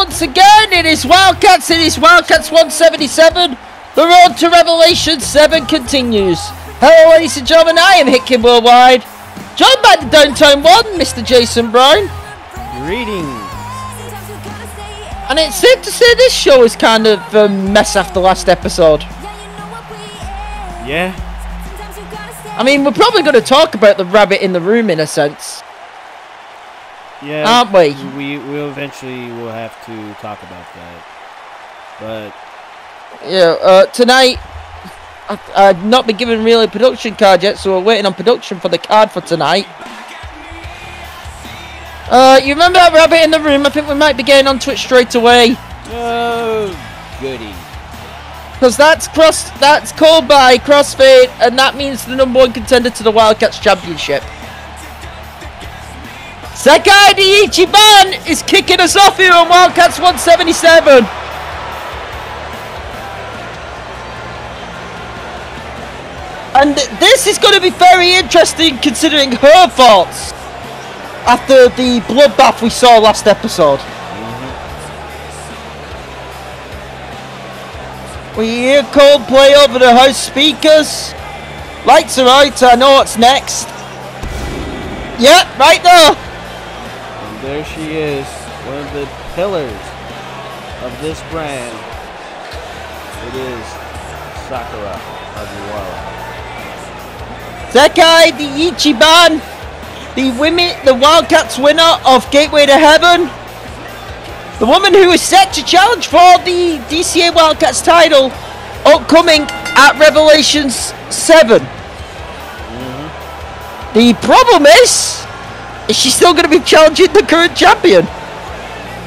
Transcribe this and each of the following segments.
once again. It is Wildcats. It is Wildcats 177. The road to Revelation 7 continues. Hello, ladies and gentlemen. I am Hitkin Worldwide. Joined by the Downtown One, Mr. Jason Brown. Greetings. And it's safe to say this show is kind of a mess after last episode. Yeah, I mean, we're probably going to talk about the rabbit in the room in a sense. Yeah. Aren't we? We will eventually will have to talk about that. But Yeah, uh, tonight, I, I've not been given really a production card yet, so we're waiting on production for the card for tonight. Uh, you remember that rabbit in the room? I think we might be getting on Twitch straight away. oh, goody. Because that's cross, that's called by CrossFit, and that means the number one contender to the Wildcats Championship. Sekai Ichiban is kicking us off here on Wildcats 177. And this is going to be very interesting considering her thoughts after the bloodbath we saw last episode. Mm-hmm. We hear Coldplay over the house speakers. Lights are out, I know what's next. Yeah, right there. There she is, one of the pillars of this brand. It is Sakura Hagiwara. Sekai the Ichiban, the women, the Wildcats winner of Gateway to Heaven. The woman who is set to challenge for the DCA Wildcats title upcoming at Revelations 7. Mm-hmm. The problem is, is she still going to be challenging the current champion?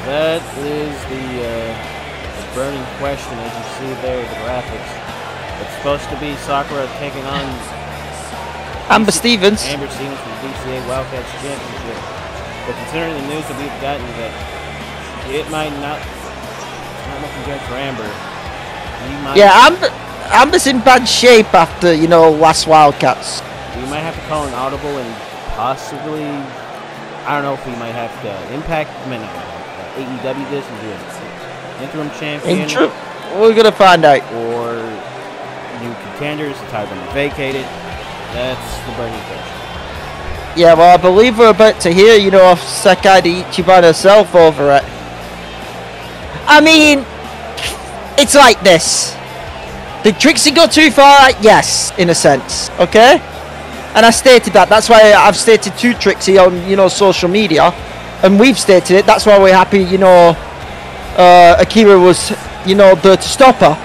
That is the uh, burning question as you see there, the graphics. It's supposed to be Sakura taking on Amber Stevens. Amber Stevens for the DCA Wildcats Championship. But considering the news that we've gotten that it might not, not looking good for Amber. Yeah, Amber, Amber's in bad shape after, you know, last Wildcats. we might have to call an audible and possibly, I don't know if we might have to impact, I mean, uh, AEW this and do an interim champion. Intro. We're going to find out. or new contenders, the title been vacated. That's the burning question. Yeah, well, I believe we're about to hear, you know, of Sekai the Ichiban herself over it. I mean, it's like this. Did Trixie go too far? Yes, in a sense. Okay? And I stated that. That's why I've stated to Trixie on, you know, social media. And we've stated it. That's why we're happy, you know, uh, Akira was, you know, there to stop her.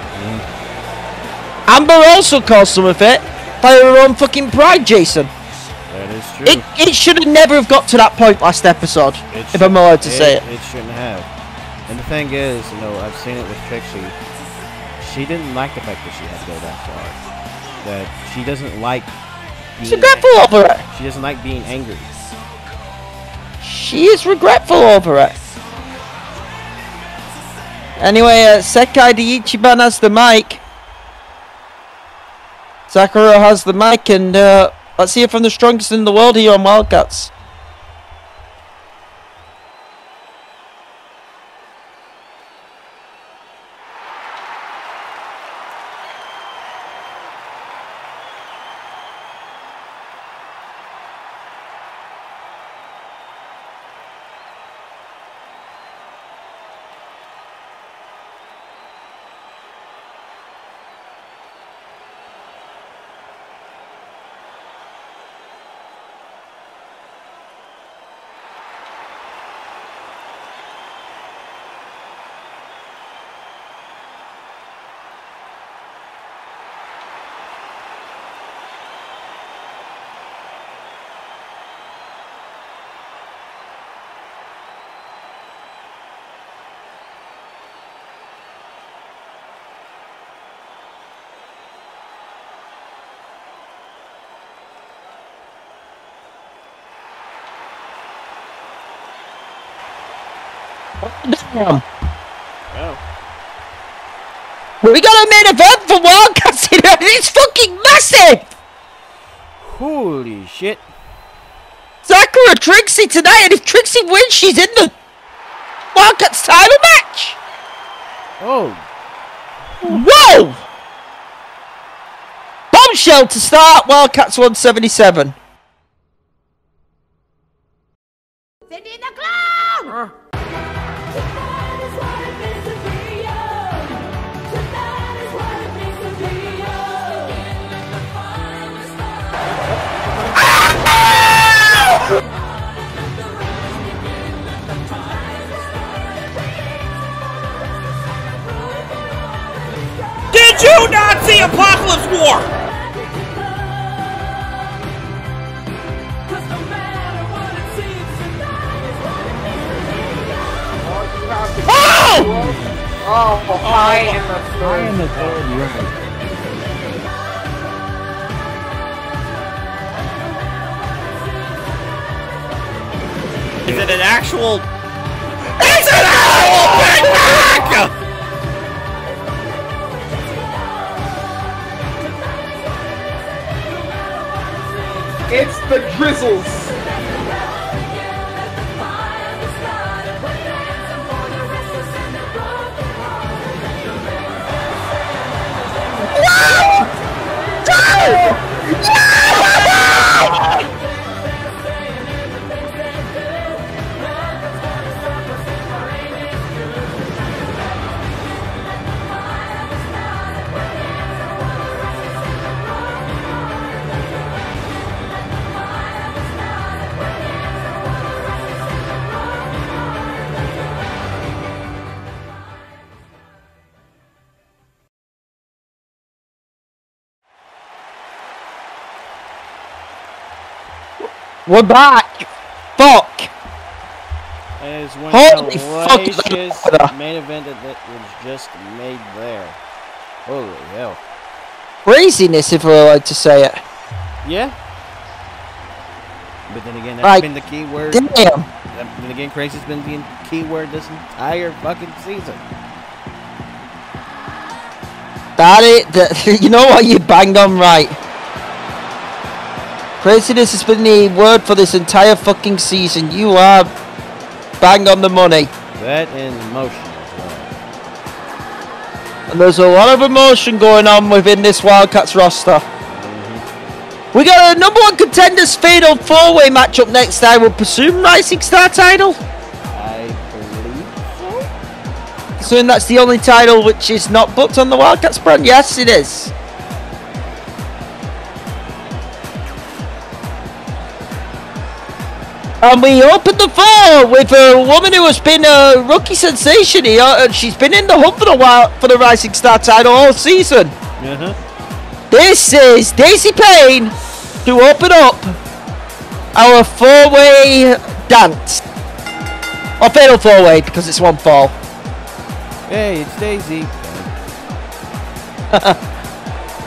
Amber also caused some of it by her own fucking pride, Jason. That is true. It, it should have never have got to that point last episode, It if I'm allowed to say it. It shouldn't have. And the thing is, you know, I've seen it with Trixie. She didn't like the fact that she had to go that far. That she doesn't like. She's regretful over it. She doesn't like being angry. She is regretful over it. Anyway, uh, Sekai the Ichiban has the mic. Sakura has the mic, and uh, let's hear from the strongest in the world here on Wildcats. Main event for Wildcats here, and it's fucking massive! Holy shit. Sakura Trixie tonight, and if Trixie wins, she's in the Wildcats title match! Oh, Whoa! Bombshell to start Wildcats 177. Cindy the Clown! Tonight Did you not see Apocalypse War? Cause no matter what it seems, tonight is it means to be young. Oh! I am the I am the third right. Is it an actual? It's an actual It's the Drizzles. We're back! Fuck! is one Holy fuck, is that hellacious weather. main event that, was just made there. Holy hell. Craziness, if we're allowed to say it. Yeah. But then again, that's Like, been the key word. Damn! Then again, crazy's been the key word this entire fucking season. That it, that, you know what, you bang on right. Craziness has been the word for this entire fucking season. You are bang on the money. That and emotion as well. And there's a lot of emotion going on within this Wildcats roster. Mm-hmm. We got a number one contenders fatal four way matchup next. I will presume Rising Star title. I believe so. So that's the only title which is not booked on the Wildcats brand. Yes, it is. And we opened the floor with a woman who has been a rookie sensation here. And she's been in the hunt for the while for the Rising Star title all season. Uh-huh. This is Daisy Payne to open up our four-way dance. Or fatal four-way because it's one fall. Hey, it's Daisy.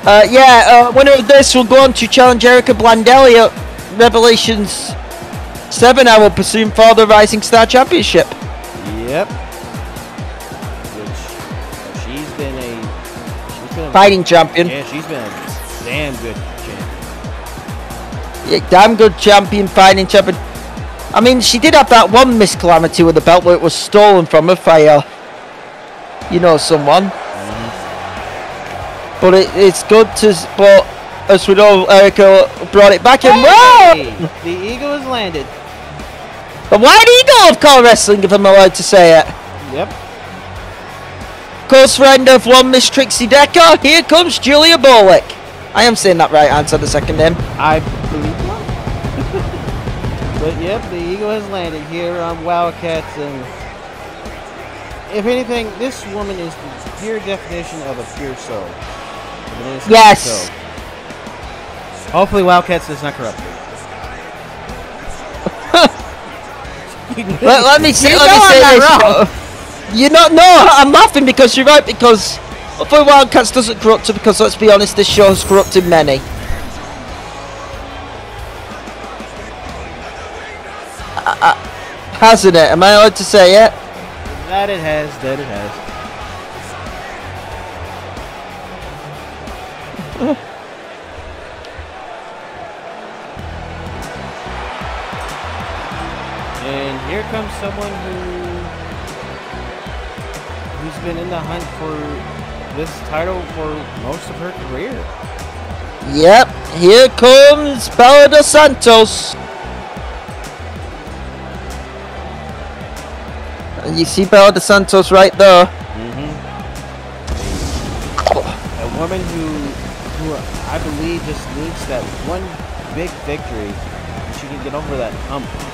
Uh, yeah, uh, winner of this will go on to challenge Erica Blandelli at Revelations 7, I will presume, for the Rising Star Championship. Yep. Which she's been a she's been a Fighting champion. Yeah, she's been a damn good champion. Yeah, damn good champion, fighting champion. I mean, she did have that one Miss Calamity with the belt where it was stolen from her by, uh, you know, someone. But it, it's good to, but as we know, Erica brought it back and Hey, whoa! the eagle has landed. The White Eagle of Core Wrestling, if I'm allowed to say it. Yep. Close friend of one Miss Trixie Decker, here comes Julia Bolek. I am saying that right, answer the second name. I believe so. but yep, the eagle has landed here on Wildcats, and if anything, this woman is the pure definition of a pure soul. Of an innocent Yes. soul. Hopefully, Wildcats does not corrupt her. Let, let me say, You let me say this. not You know, no, I'm laughing because you're right. Because hopefully Wildcats doesn't corrupt her. Because let's be honest, this show has corrupted many. Uh, uh, hasn't it? Am I allowed to say it? That it has. That it has. here comes someone who who's been in the hunt for this title for most of her career. Yep, here comes Bella dos Santos. And you see Bella dos Santos right there. Mm-hmm. A woman who who I believe just needs that one big victory. She can get over that hump.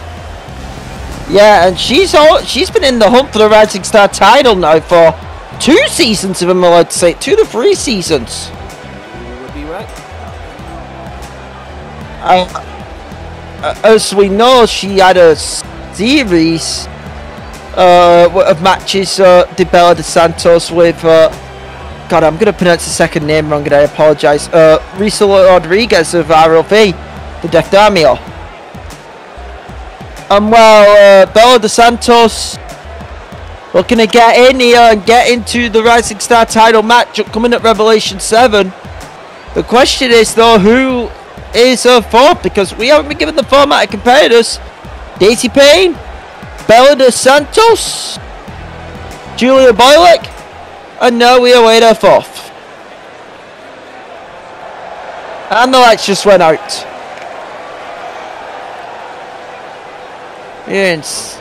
Yeah, and she's all she's been in the hunt for the Rising Star title now for two seasons, if I'm allowed to say, two to three seasons. You would be right. Uh, uh, as we know, she had a series uh, of matches, uh, De Bella de Santos with. Uh, God, I'm going to pronounce the second name wrong, and I apologise. Uh, Risa Rodriguez of RLV, the Death Daimyo. And well, uh, Bella de Santos looking to get in here and get into the Rising Star title match coming at Revelation 7. The question is, though, who is her fourth? Because we haven't been given the format of competitors. Daisy Payne, Bella de Santos, Julia Bolek, and now we await her fourth. And the lights just went out. Yes.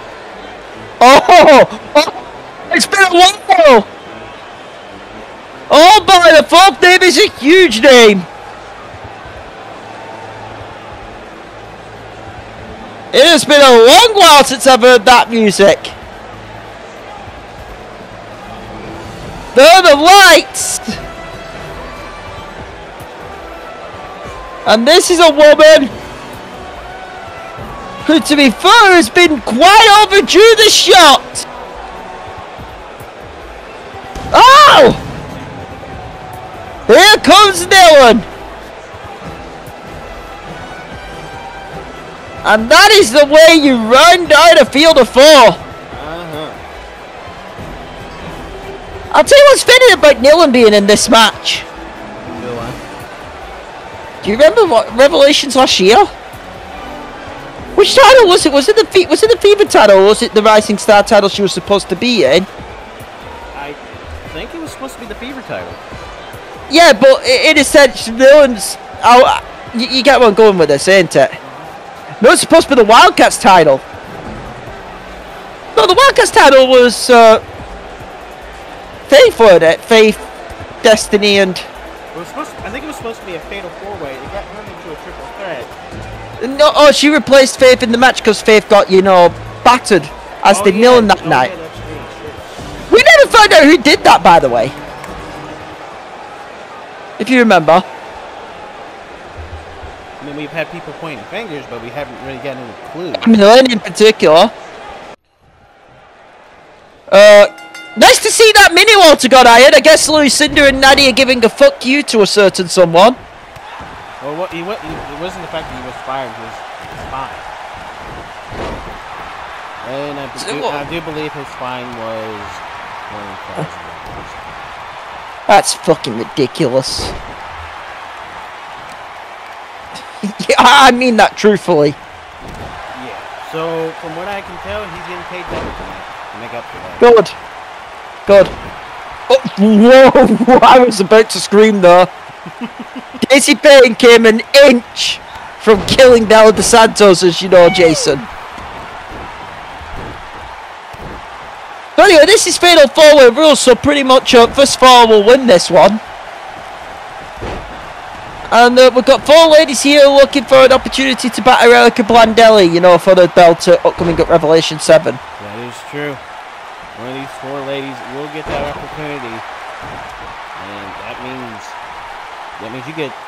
Oh, oh, it's been a while. Oh, boy, the fourth name is a huge name. It has been a long while since I've heard that music. There the lights. And this is a woman who, to be fair, has been quite overdue the shot. Oh! Here comes Nilin. And that is the way you run down a field of four. Uh-huh. I'll tell you what's funny about Nilin being in this match. Do you remember what Revelations last year? Which title was it? Was it the fe- was it the Fever title or was it the Rising Star title she was supposed to be in? I think it was supposed to be the Fever title. Yeah, but in a sense, Nilin's. Oh, you, you get where I'm going with this, ain't it? No, it's supposed to be the Wildcats title. No, the Wildcats title was uh, Faith, wasn't it? Faith, Destiny, and It was supposed. I think it was supposed to be a fatal four-way. No. Oh, she replaced Faith in the match because Faith got you know battered, as Oh, did yeah. Nilin that Oh, night. Yeah, that's true, sure. We never found out who did that, by the way. If you remember. I mean, we've had people pointing fingers, but we haven't really gotten any clues. Nilin in particular. Uh, nice to see that mini Walter got iron. I guess Lucinda and Nadia are giving a fuck you to a certain someone. Well, what, he, wa- he, it wasn't the fact that he was fired; it was his spine. And I So do, I do believe his spine was twenty thousand dollars. That's fucking ridiculous. yeah, I mean that truthfully. Yeah. So from what I can tell, he's getting paid double tonight to make up for that. Good. Good. Oh, whoa! I was about to scream there. Daisy Payne came an inch from killing Bella De Santos, as you know, Jason. But anyway, this is Fatal Four-Way Rules, so pretty much uh, first four will win this one. And uh, we've got four ladies here looking for an opportunity to batter Erica Blandelli, you know, for the belt at upcoming at Revelation 7. That is true. One of these four ladies will get that opportunity, and that means that means you get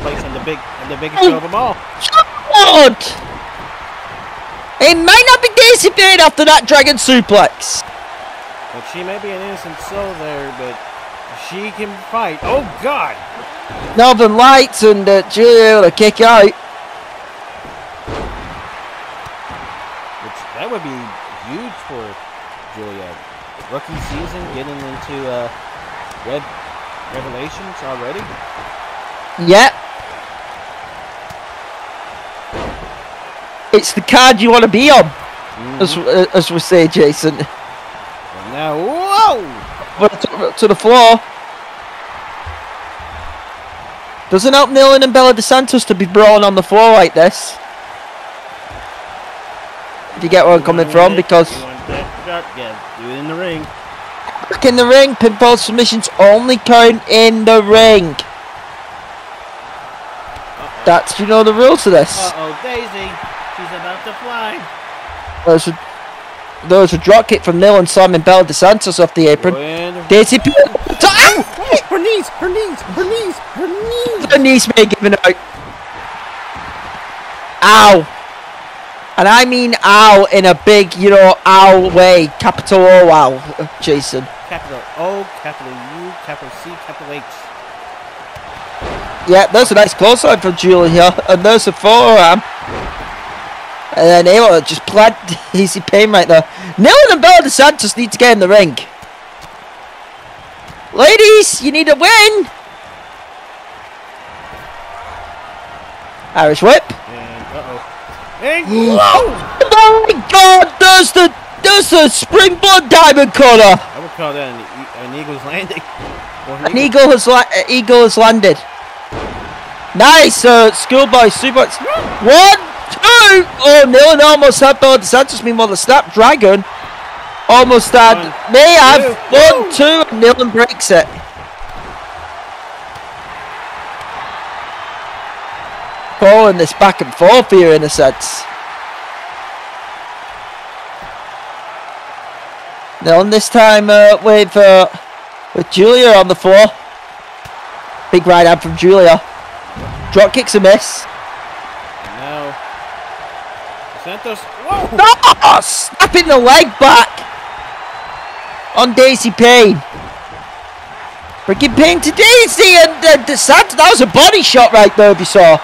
place on the big on the biggest show of them all. God! It might not be Daisy after that dragon suplex. But she may be an innocent soul there, but she can fight. Oh God! Northern Lights and uh, Julia to kick out. Which that would be huge for Juliet. rookie season, getting into uh, Red Revelations already. Yep. It's the card you want to be on, as, uh, as we say, Jason. And now, whoa! But to, to the floor. Doesn't help Nilin and Bella DeSantos to be brawling on the floor like this. If you get where I'm coming from, because You want that drop? Yeah, do it in the ring. back in the ring, pinfall submissions only count in the ring. That's you know the rules to this. Uh oh, Daisy, she's about to fly. There's a there's a drop kick from Nilin slamming Bella DeSantos off the apron. And Daisy P- Ah! her knees, her knees, her knees, her knees. The knees may giving out. Ow. And I mean ow in a big, you know, ow way. Capital O ow, Jason. Capital O, capital U, capital C, capital H. Yeah, there's a nice close line from Julie here. And there's a forearm. And then able just plant easy pain right there. Nilin and Bella DeSantos need to get in the ring. Ladies, you need a win. Irish whip. And uh oh. And! Oh my god, there's the there's the springboard diamond cutter. I would call that an, an Eagles landing. Or An eagle has uh, eagle has landed. Nice, uh, schoolboy suplex. One, two. Oh, Nilin almost had Bella DeSantos. Meanwhile, the Snapdragon almost had. One, May have two. one, two. and Nilin breaks it. Calling this back and forth here in a sense. Nilin this time uh, with uh, with Julia on the floor. Big right hand from Julia. Drop kicks a miss. Santos. Whoa! No! Snapping the leg back on Daisy Payne. Bringing Payne to Daisy and uh, DeSanto. That was a body shot right there, if you saw.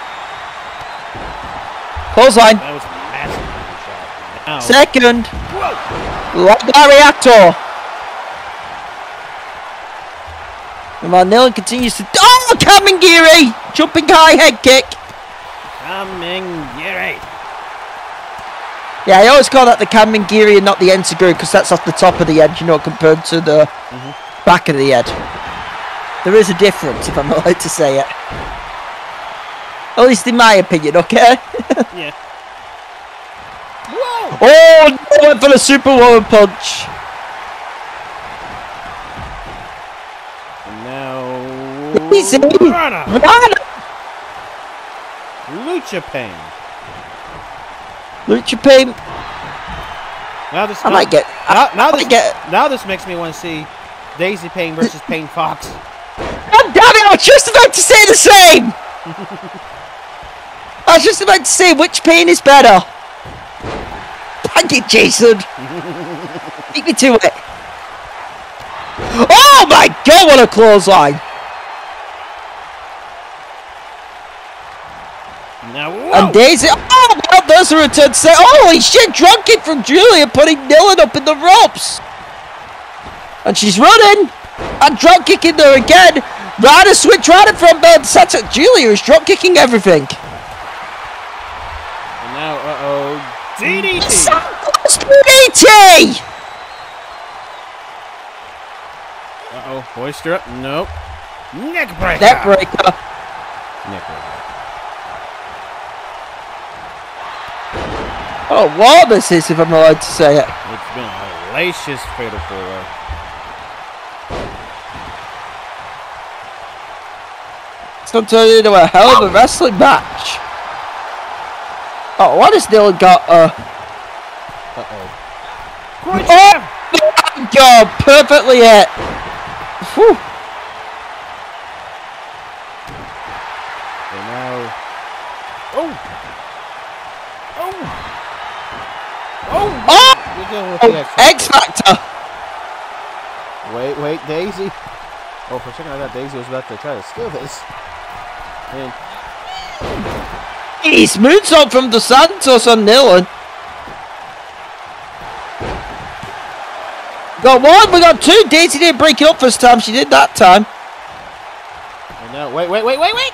Clothesline. That was a massive shot. Second. whoa! Reactor. And Van continues to. Oh, Kamingiri! Jumping high head kick. Coming, Yuri. Yeah, I always call that the Kamingiri and not the Enziguri because that's off the top of the head, you know, compared to the back of the head. There is a difference, if I'm allowed to say it. At least in my opinion, okay? Yeah. Whoa! oh, no, went for the Superwoman punch. And now. Easy. Rana. Rana. Lucha Pain. Lucha Pain. Now this. I might get. Now, now this. get. Now this makes me want to see Daisy Payne versus Payne Fox. God damn it! I was just about to say the same. I was just about to say which pain is better. Thank you, Jason. Beat me to it. Oh my god, what a clothesline! Now, whoa! And Daisy. Oh, well, there's a return set. Holy shit, drunk kick from Julia putting Nilin up in the ropes. And she's running. And drop kicking there again. Rana switch right in from uh, Santa. Julia is drop kicking everything. And now, uh oh. DDT! Santos DDT! Uh oh. Hoister up. Nope. Neck breaker! Neck breaker. Neck breaker. Oh, what this is, if I'm allowed to say it. It's been a hellacious fatal four. It's going to turn into a hell of a wrestling match. Oh, what has Nilin got? Uh, Uh oh. oh, my God, perfectly hit. Whew. And now. Oh! Oh! Oh, We're going with the oh, X. Factor. Wait, wait, Daisy. Oh, for a second I thought Daisy was about to try to steal this. And He smooths on from the Santos on Nilin. Got one, we got two. Daisy didn't break it up first time. She did that time. And now, wait, wait, wait, wait, wait!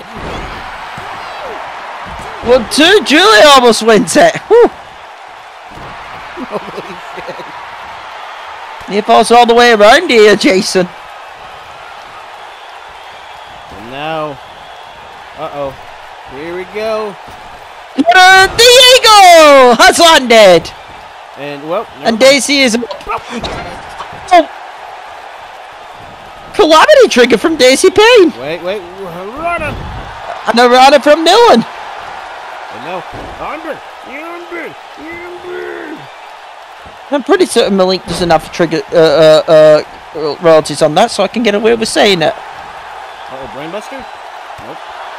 One, two. Julie almost wins it. Whew. He falls all the way around here, Jason. And now, uh-oh. Here we go. Uh, the eagle has landed. And, well, And. Daisy is. Oh. Calamity trigger from Daisy Payne. Wait, wait, him! And a runner from Nilin. And now, Amber! Amber! Amber! I'm pretty certain Malik doesn't have trigger uh, uh, uh, royalties on that, so I can get away with saying it. Uh-oh, Brainbuster? Nope.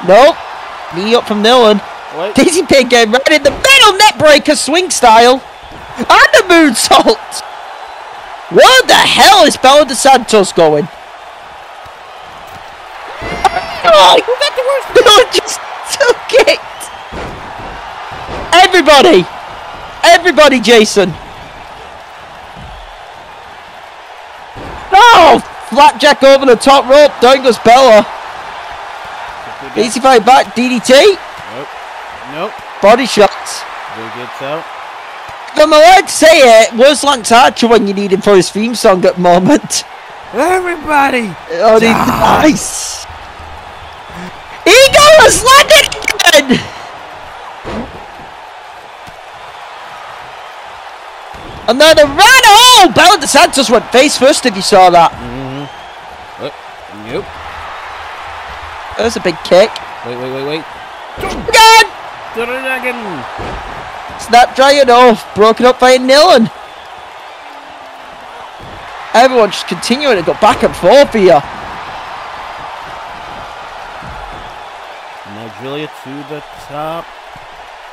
Nope. Knee up from Nilin. Wait. Daisy Payne getting right in the middle net breaker swing style. And the moonsault. Where the hell is Bella De Santos going? Oh, you got the worst. No, just took it. Everybody, everybody, Jason. No, flapjack over the top rope. Down goes Bella. Easy fight back. DDT. Nope. Nope. Body shots. Will gets out. I'm allowed to say it. Was Lance Archer when you need him for his theme song at the moment? Everybody! Oh, he nice. Eagle has landed again. Another run. Oh, Bella De Santos went face first. If you saw that, Uh, nope. there's a big kick. Wait, wait, wait, wait. Again. Dragon! Snapdragon off. Broken up by Nilin. Everyone just continuing to go back and forth here. Now Julia to the top.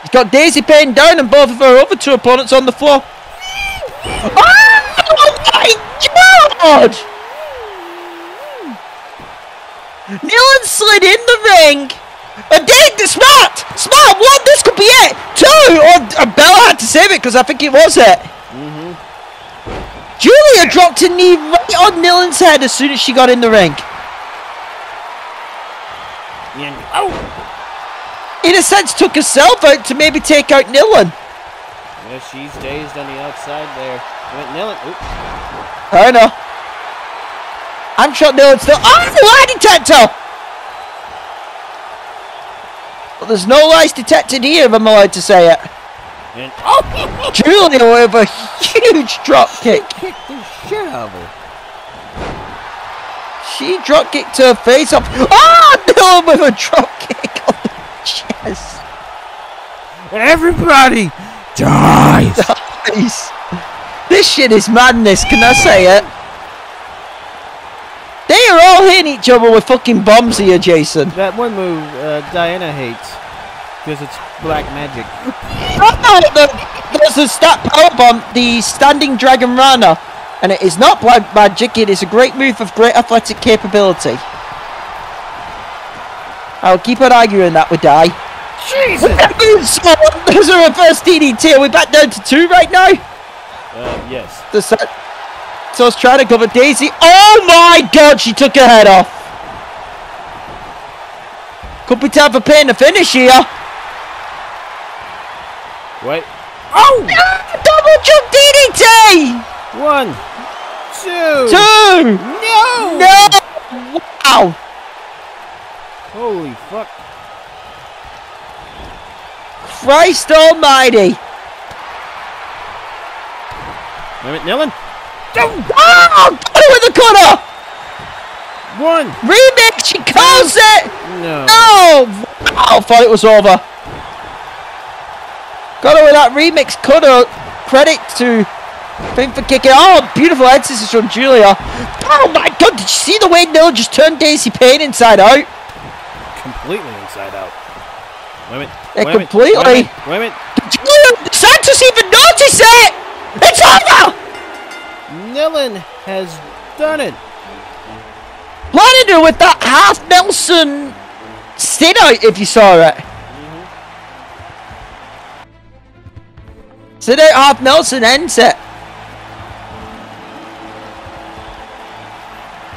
He's got Daisy Payne down and both of her other two opponents on the floor. Oh my god! Nilin slid in the ring. And did the smart! Smart! One, this could be it! Two! Or Bella had to save it because I think it was it. Mm-hmm. Julia dropped a knee right on Nilin's head as soon as she got in the ring. And, oh! In a sense, took herself out to maybe take out Nilin. Yeah, she's dazed on the I know. I'm sure Nilin's still. Oh, the lie detector! Well, there's no lies detected here, if I'm allowed to say it. And, oh! Julia with a huge drop kick. Kick the shit out of her. She drop kicked her face up. Oh, Nilin with a drop kick on the chest. Everybody dies! Nice. This shit is madness, can I say it? They are all hitting each other with fucking bombs here, Jason. that one move uh, Diana hates. Because it's black magic. Oh, the, there's a stat power bomb, the standing dragon rana, and it is not black magic. It is a great move of great athletic capability. I'll keep on arguing that with Die. Jesus! There's a reverse DDT. Are we back down to two right now? Uh, yes. The set. So I was trying to cover Daisy. Oh my god, she took her head off. Could be time for Payne to finish here. Wait. Oh! Double jump DDT! One, two, Two! no! No! Wow! Holy fuck. Christ almighty! Wait a. Oh! Got her with the cutter! One. Remix! She calls it! No. Oh! Wow, thought it was over. Got with that remix cutter. Credit to Finn for kicking. Oh, beautiful head scissors from Julia. Oh my god, did you see the way Nil just turned Daisy Payne inside out? Completely inside out. Wait a minute. Yeah, wait a minute, completely. Wait a minute. Wait a minute. Julia Santos even notice it! It's over! Nilin has done it. Blinded her with that half Nelson sit out if you saw it. Sit out half Nelson ends it.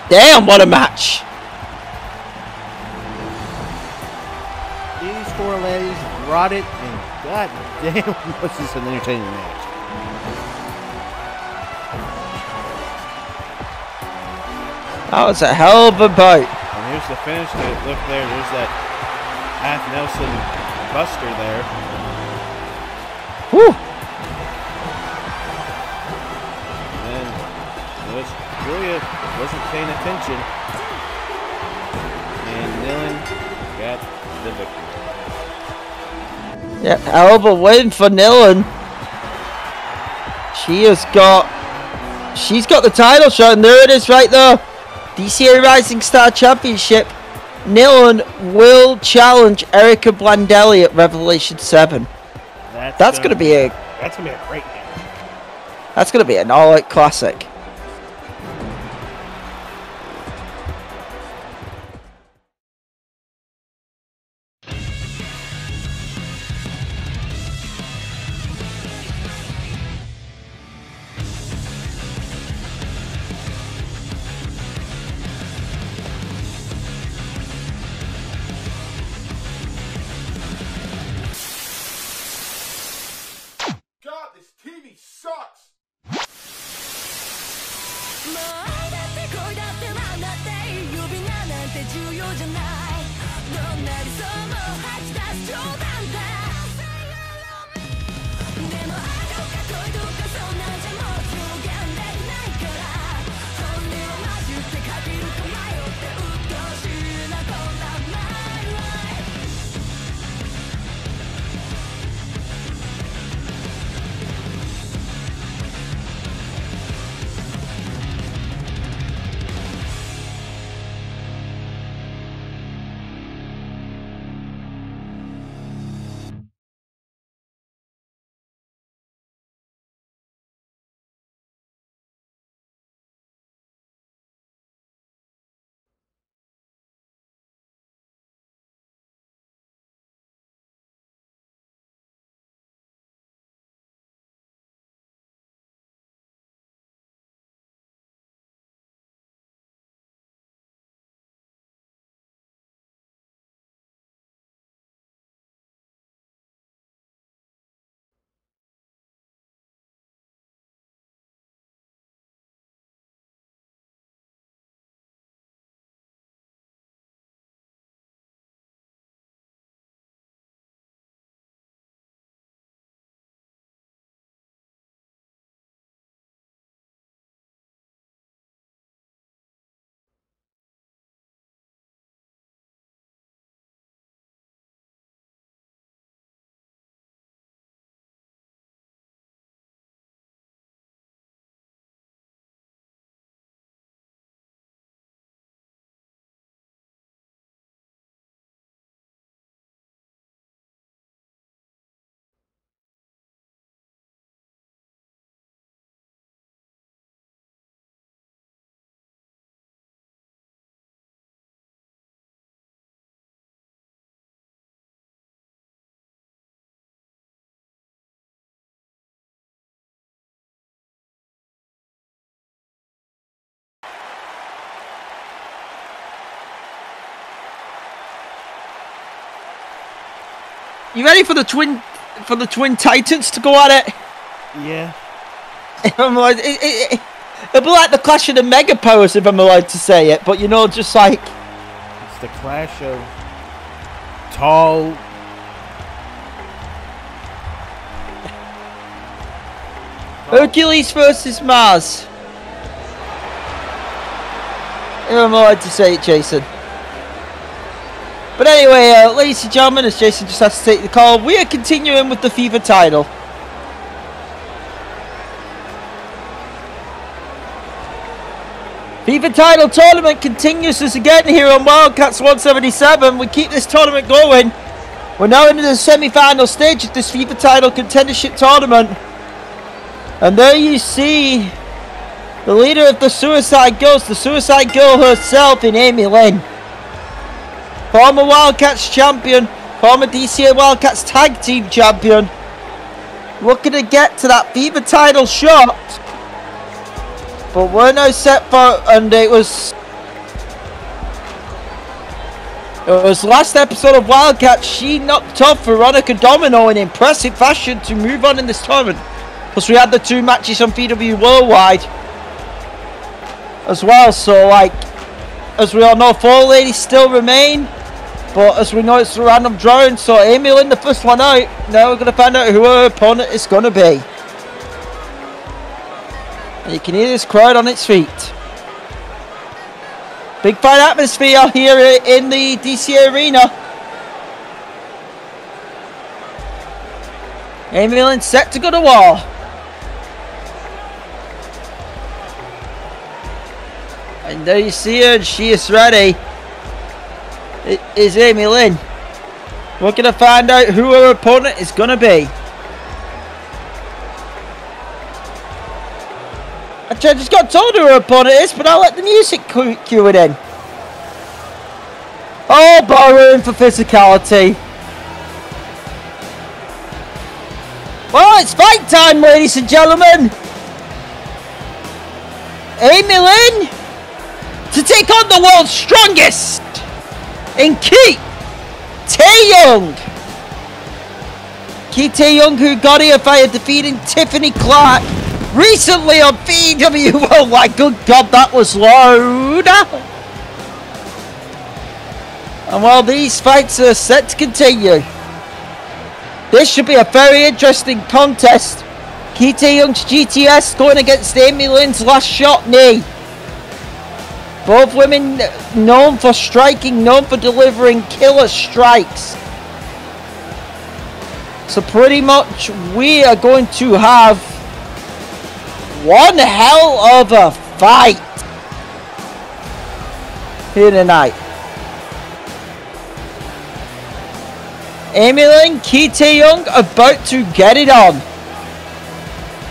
Damn, what a match! These four ladies brought it, and god damn, was this an entertaining match. That was a hell of a bite. And here's the finish. to it. Look there, there's that half Nelson Buster there. Whew. And notice Julia wasn't paying attention. And Nilin got the victory. Yeah, hell of a win for Nilin. She has got, she's got the title shot, and there it is right there. DCA Rising Star Championship. Nilin will challenge Erica Blandelli at Revelation 7. That's, That's gonna be a, that's gonna be a great match. that's gonna be an all-out classic. You ready for the twin, for the twin titans to go at it? Yeah. I'm like, it, it, it, it'll be like the clash of the mega powers if I'm allowed to say it, but you know, just like It's the clash of tall. Hercules versus Mars. If I'm allowed to say it, Jason. But anyway, uh, ladies and gentlemen, as Jason just has to take the call, we are continuing with the FIFA title. FIFA title tournament continues us again here on Wildcats 177. We keep this tournament going. We're now into the semi-final stage of this FIFA title contendership tournament. And there you see the leader of the Suicide Girls, the Suicide Girl herself in Amy Lynn. Former Wildcats champion, former DCA Wildcats tag team champion. Looking to get to that FIFA title shot. But we're set for, and it was It was last episode of Wildcat, she knocked off Veronica Domino in impressive fashion to move on in this tournament. Plus we had the two matches on VW Worldwide as well, so like, as we all know, four ladies still remain. But as we know, it's a random drawing, so Amy Lynn, the first one out. Now we're going to find out who her opponent is going to be. And you can hear this crowd on its feet. Big fight atmosphere here in the DC Arena. Amy Lynn set to go to war. And there you see her, and she is ready. It is Amy Lynn. We're going to find out who her opponent is going to be. I just got told who her opponent is, but I'll let the music cue, it in. Oh, borrowing for physicality. Well, it's fight time, ladies and gentlemen. Amy Lynn to take on the world's strongest in Ki Tae-young. Ki Tae-young who got here via defeating Tiffany Clark recently on VW. Oh my good god, that was loud. And while these fights are set to continue, this should be a very interesting contest. Ki Tae-young's GTS going against Amy Lynn's last shot knee. Both women known for striking, known for delivering killer strikes. So pretty much we are going to have one hell of a fight here tonight. Amy Lynn, Ki Tae-young about to get it on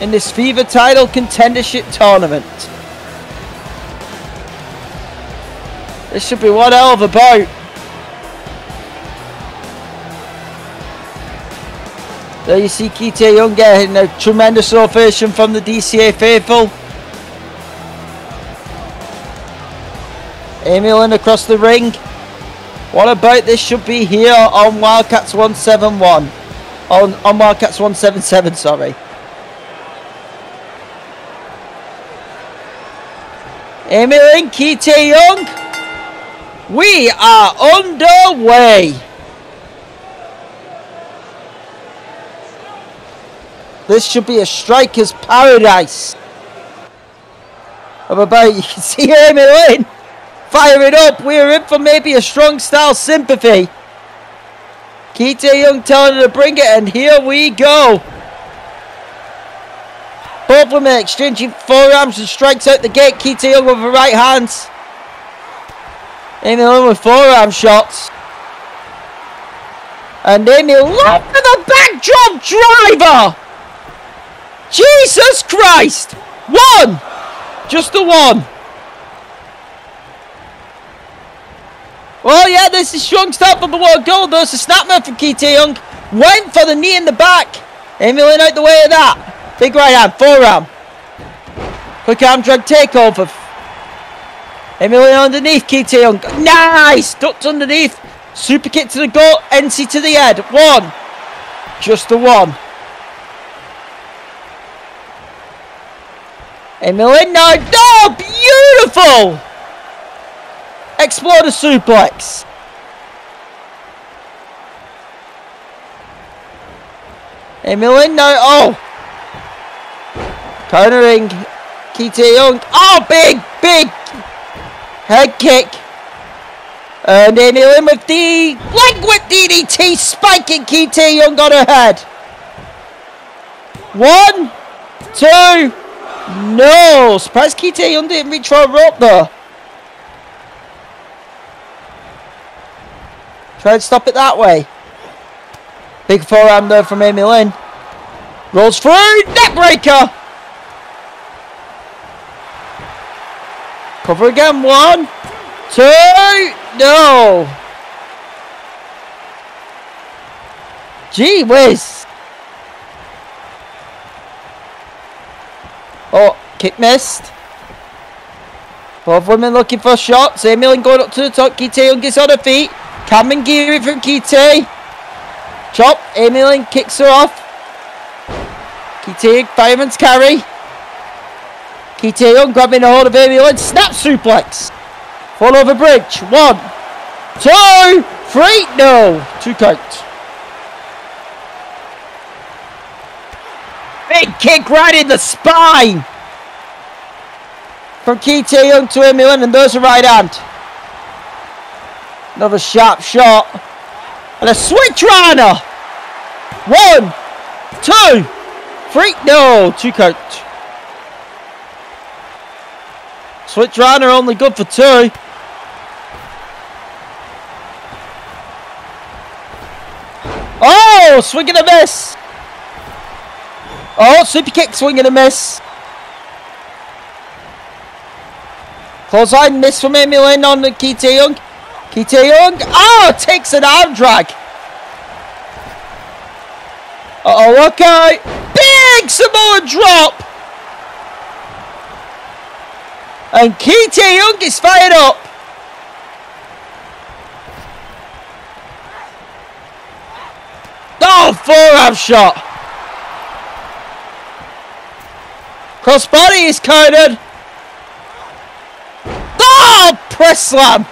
in this FIVA title contendership tournament. This should be one hell of a boat. There you see Ki Tae-young getting a tremendous ovation from the DCA faithful. Amy Lynn across the ring. What about this should be here on Wildcats 171. On, on Wildcats 177, sorry. Lynn, Ki Tae-young. We are underway. This should be a striker's paradise. Of about, you can see Amy Lynn fire it up. We're in for maybe a strong style sympathy. Ki Tae-young telling her to bring it, and here we go. Both women exchanging forearms and strikes out the gate. Ki Tae-young with her right hands. Amy Lynn with forearm shots. And Amy Lynn with a backdrop driver! Jesus Christ! One! Just the one. Well, yeah, this is strong start for the world gold. There's a snapman from Ki Tae-young. Went for the knee in the back. Lynn out the way of that. Big right hand, forearm. Quick arm drag takeover. Lynn underneath, Ki Tae-young. Nice! Ducked underneath. Super kick to the gut. NC to the head. One. Just the one. Now. Oh, beautiful! Exploder suplex. Now. Oh! Countering Ki Tae-young. Oh, big, big head kick. And Amy Lynn with the leg whip DDT spiking Ki Tae-young on her head. One, two, no. Surprised Ki Tae-young didn't reach for a rope though. Try and stop it that way. Big forearm there from Amy Lynn. Rolls through, neckbreaker. Cover again, one, two, no. Gee whiz. Oh, kick missed. Both women looking for shots. Lynn going up to the top. Ki Tae-young gets on her feet. Kamengiri from Kite. Chop. Lynn kicks her off. Kite fireman's carry. Kite Young grabbing a hold of Amy Lynn. Snap suplex. Fall over bridge. One, two, three. No. Two count. Big kick right in the spine. From Kite Young to Amy Lynn, and there's a right hand. Another sharp shot. And a switch runner. One, two, three. No, two count. Switch runner only good for two. Oh, swing and a miss. Oh, super kick, swing and a miss. Close line miss from Amy Lynn on the Kite Young. Kite Young. Oh, takes an arm drag. Uh oh, okay. Big Samoa drop. And Kite Young is fired up. Oh, forearm shot. Crossbody is counted. Oh, press slam.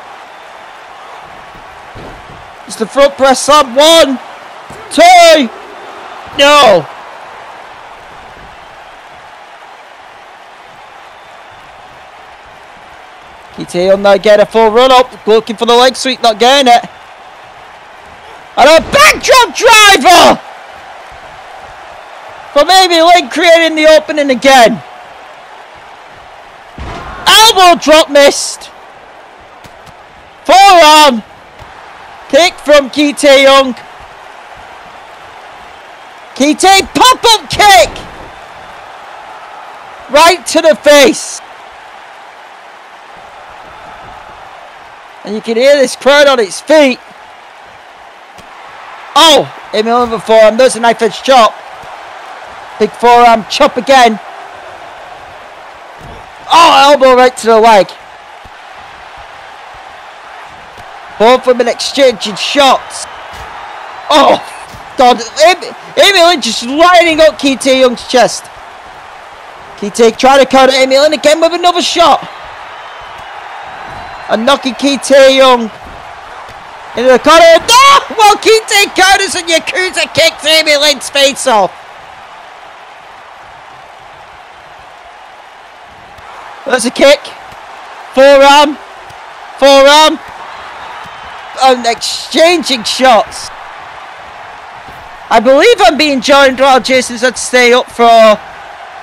It's the front press slam. One, two. No. Kite on now get a full run up, looking for the leg sweep, not getting it. And a backdrop driver! From Amy Lynn creating the opening again. Elbow drop missed. Forearm. Kick from Kite Young. Kite pop up kick. Right to the face. And you can hear this crowd on its feet. Oh, Lynn with forearm. There's a knife edge chop. Big forearm chop again. Oh, elbow right to the leg. Both of them exchanging shots. Oh, God. Lynn just lining up Kite Young's chest. Kite trying to counter Lynn again with another shot. And knocking Kite Young into the corner. No! Well, Kite counters and Yakuza kicks Amy Lynn's face off. There's a kick. Forearm. Forearm. And exchanging shots. I believe I'm being joined while Jason's had to stay up for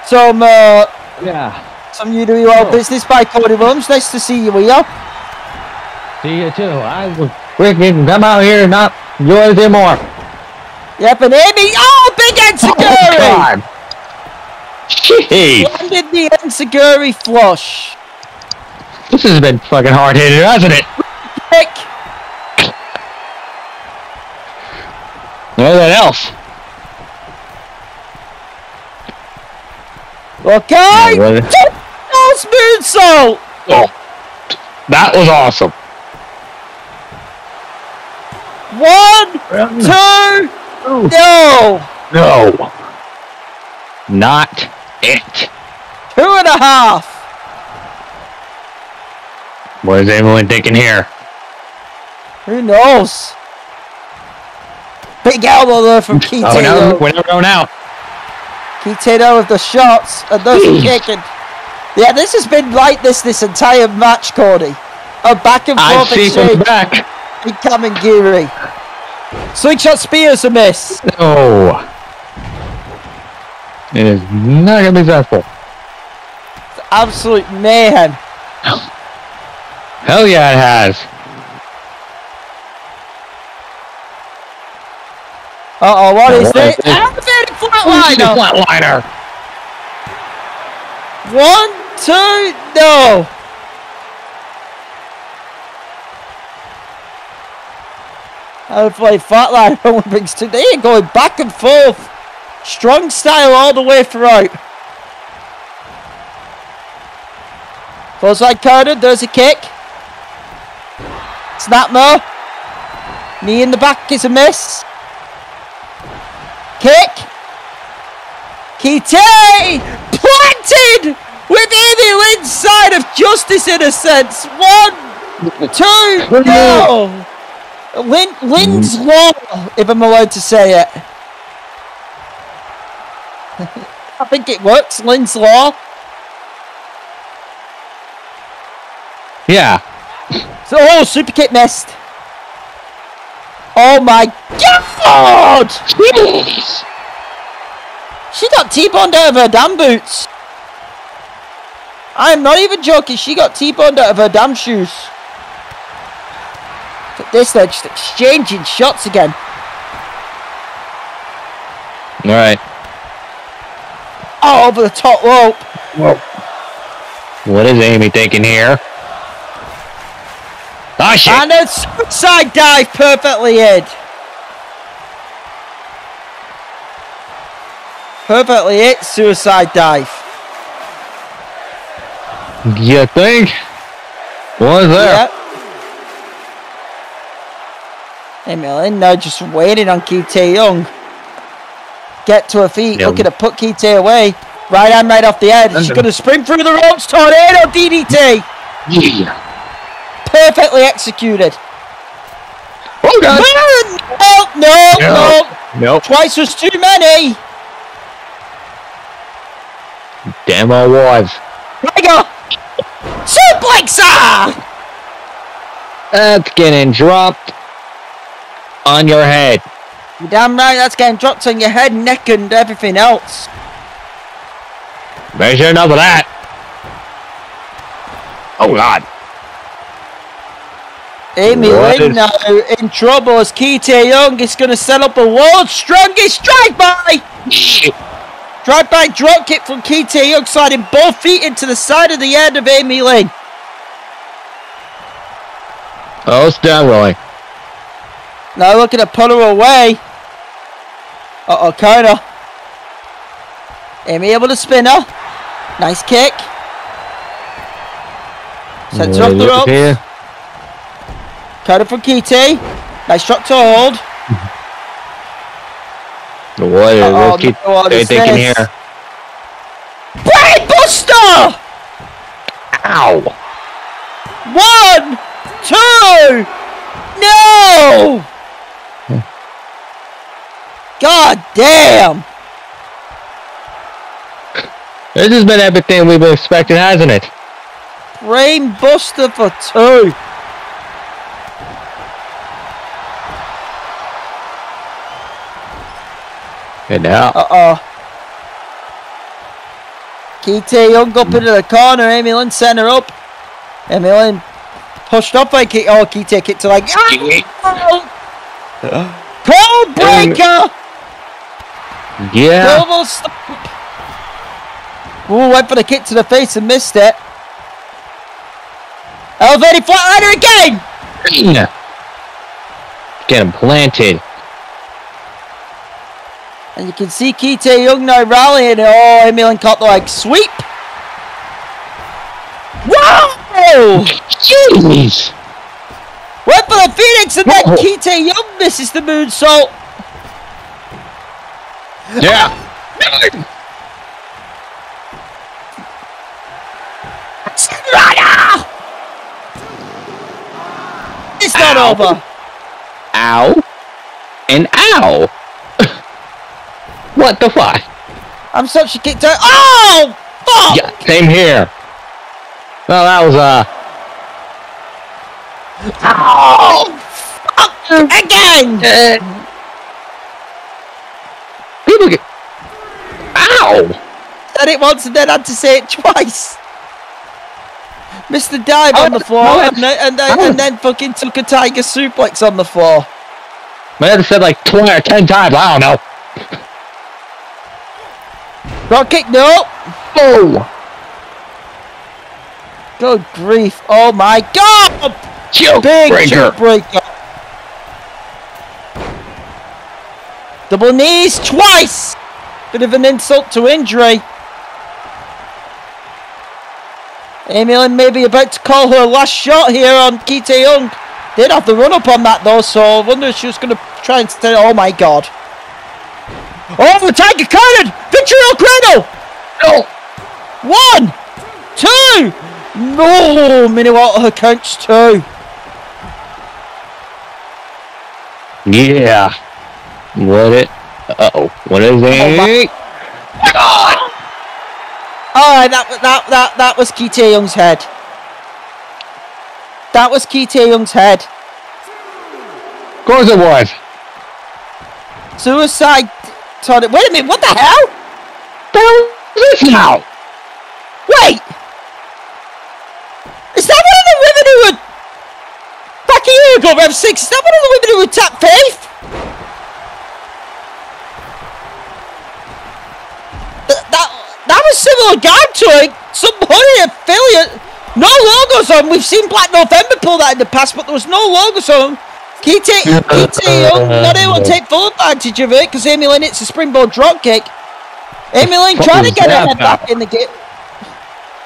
some uh, Yeah. some UWL business by Cody Williams. Nice to see you here. See you too. I was freaking come out here and not enjoy it more. Yep, and Amy. Oh, big oh, Enziguri! God. Jeez. Landed the Enziguri flush. This has been fucking hard hitting, hasn't it? Kick. Anything else? Okay. Really. Oh. Oh, that was awesome. One, two, no. No. Not it. Two and a half. What is everyone thinking here? Who knows? Big elbow there from Keith Oh no, we're never going out. Keith with the shots and those are kicking. Yeah, this has been like this this entire match, Cody. A back and I forth see from exchange. the back. Incoming Geary. Slingshot spears a miss. No. It is not gonna be successful. Absolute mayhem. Hell yeah, it has. Uh oh, what is What this? is this? Activated Who's the flatliner. flatliner? One, two, no. Hopefully flatliner only brings two. They are going back and forth. Strong style all the way throughout. Close line carded. There's a kick. Snapmare. Knee in the back is a miss. Kick. Kite planted with Amy Lynn's side of justice in a sense. One, two, no. Lynn, Lynn's mm. law, if I'm allowed to say it. I think it works. Lynn's law. Yeah. So, oh, super kick missed. Oh my god! She got T-boned out of her damn boots. I'm not even joking. She got T-boned out of her damn shoes. At this, they're just exchanging shots again. All right. Oh, over the top rope. What is Amy thinking here? Ah, shit. And a suicide dive perfectly hid. Perfectly hit suicide dive. You think? What is that? Yep. Emily now just waiting on Kite Young. Get to her feet, Yep. looking to put Kite away. Right hand right off the head. She's going to spring through the ropes. Tornado DDT. Yeah. Perfectly executed. Oh, God. No, no, No. no. Nope. Twice was too many. Damn I was. Tiger. Suplexer. That's getting dropped on your head. You're damn right that's getting dropped on your head, neck, and everything else. Measure enough of that. Oh, God. Amy What Lynn is- now in trouble as Kite Young is going to set up a world's strongest drive-by. Drive-by drop kick from Kite Young, sliding both feet into the side of the head of Amy Lynn. Oh, it's down rolling. Now looking to put her away. Uh-oh, counter. Amy able to spin her. Nice kick. Sets her off the ropes. Here. Counter from Kite. Nice drop to hold. What is Uh-oh, keep no, what they is thinking here? Brain Buster! Ow! One, two, no! God damn! This has been everything we've been expecting, hasn't it? Brain Buster for two. And now, Uh oh. Kite Young up into the corner. Amy Lynn sent her up. Amy Lynn pushed up by Kite. Oh, Kite kicked to like. Oh! Cold breaker! Yeah. Double stomp. Ooh, went for the kick to the face and missed it. Elevated flatliner again! Yeah. Get him planted. And you can see Kite Young now rallying. Oh, Emilian caught the leg sweep. Wow! Jeez. Went for the Phoenix and then. Kite Young misses the moonsault. Yeah. Runner! It's not Ow. over. Ow. And ow. what the fuck? I'm sorry she kicked out. Oh! Fuck! Yeah, same here. Well, that was uh. Oh! Fuck! Again! People get. Ow. Said it once and then had to say it twice. Missed the dive on the oh, floor no, and then, and, then, and then fucking took a tiger suplex on the floor. Might have said like 20 or 10 times. I don't know. Rock kick, no! Oh. Good grief. Oh my god! Choke Big breaker. breaker. Double knees twice! Bit of an insult to injury. Amy Lynn may be about to call her last shot here on Kite Young. Did have the run up on that though, so I wonder if she was going to try and stay. Oh my god. Oh, the Tiger Cannon! Victory Cradle! No. Oh. One! Two! No! Minnewater counts two. Yeah. What it? Uh oh. What is it? Alright, that, that, that, that was Ki Young's head. That was Ki Young's head. Of course it was. Suicide. Tornado. Wait a minute, what the hell? The hell is this now? Wait! Is that one of the women who were back a year ago, Rev 6? Is that one of the women who attacked Faith? That, that, that was similar guard to it. Some honey affiliate. No logos on. We've seen Black November pull that in the past, but there was no logos on. Kite, Kite Young not able to take full advantage of it because Amy Lynn hits a springboard drop kick. Amy Lynn What trying to was get her that head back in the game.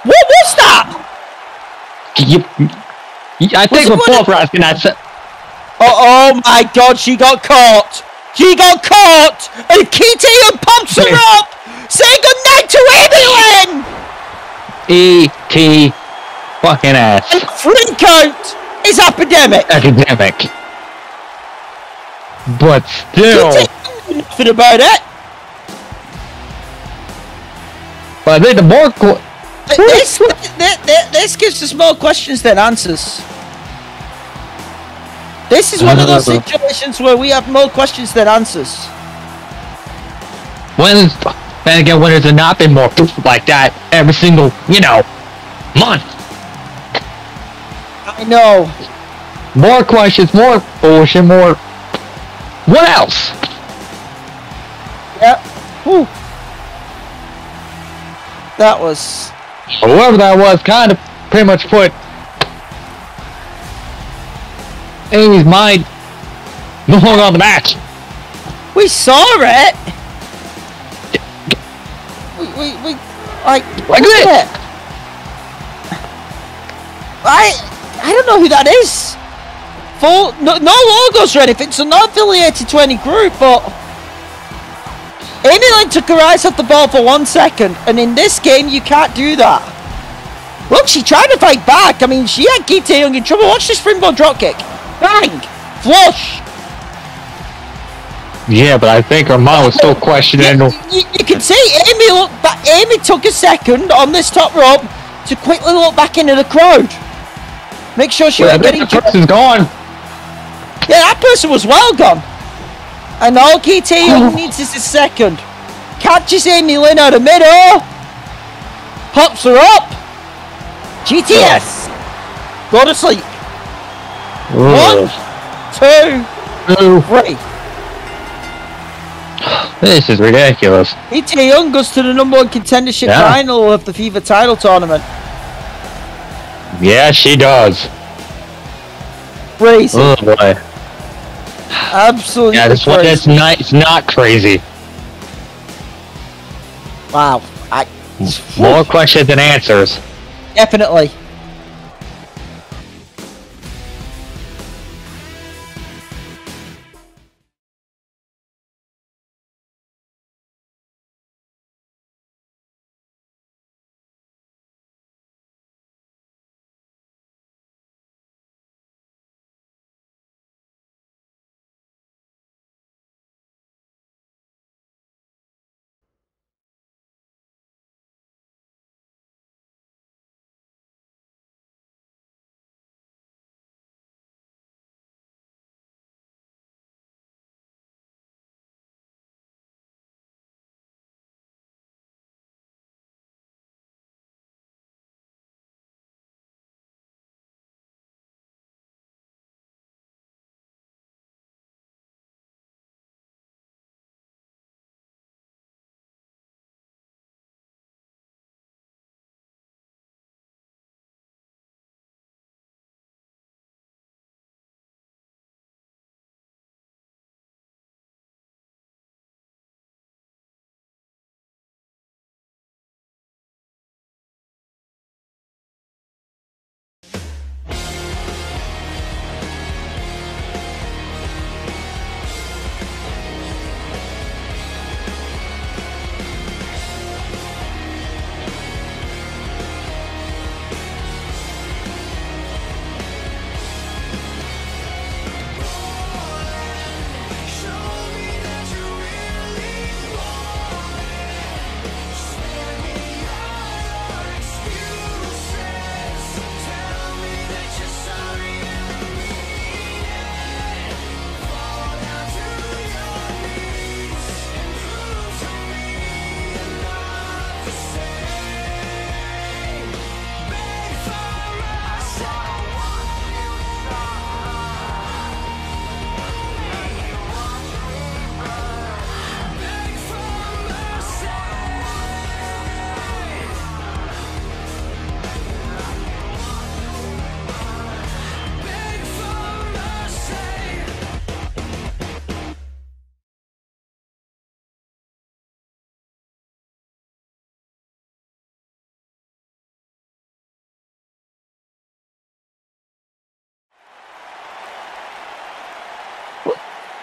What was that? You, I think it we're both. That's it. Oh, oh my god, she got caught! She got caught! And Kite Young pops her up! Say goodnight to Amy Lynn! E T fucking And ass. free count is epidemic! Academic. But still, Kite Young knew nothing about it! but I think the more qu- This, this, this gives us more questions than answers. This is one of those situations where we have more questions than answers. when then again when there's not been more like that every single you know month. I know. More questions, more bullshit, more. What else? Yep. Whew. That was Whoever that was, kind of pretty much put Amy's mind no longer on the match. We saw it. We, we, like, Like look this. at it. I, I don't know who that is. Full, no, no logos or anything, so not affiliated to any group, but Amy Lynn took her eyes off the ball for one second, and in this game, you can't do that. Look, she tried to fight back. I mean, she had Gita Young in trouble. Watch this springboard dropkick. Bang! Flush! Yeah, but I think her mom was still questioning. You, you, you can see Amy look back. Amy took a second on this top rope to quickly look back into the crowd. Make sure she wasn't think getting. the person's gone. Yeah, that person was well gone. And all KT needs is a second. Catches Amy Lynn out of middle. Pops her up. GTS. Go to sleep. One, two, Ugh. three. This is ridiculous. KT Young goes to the number one contendership Yeah. final of the FIFA title tournament. Yeah, she does. Crazy. Oh boy. Absolutely Yeah, this one is not. It's not crazy. Wow. I, More questions than answers. definitely.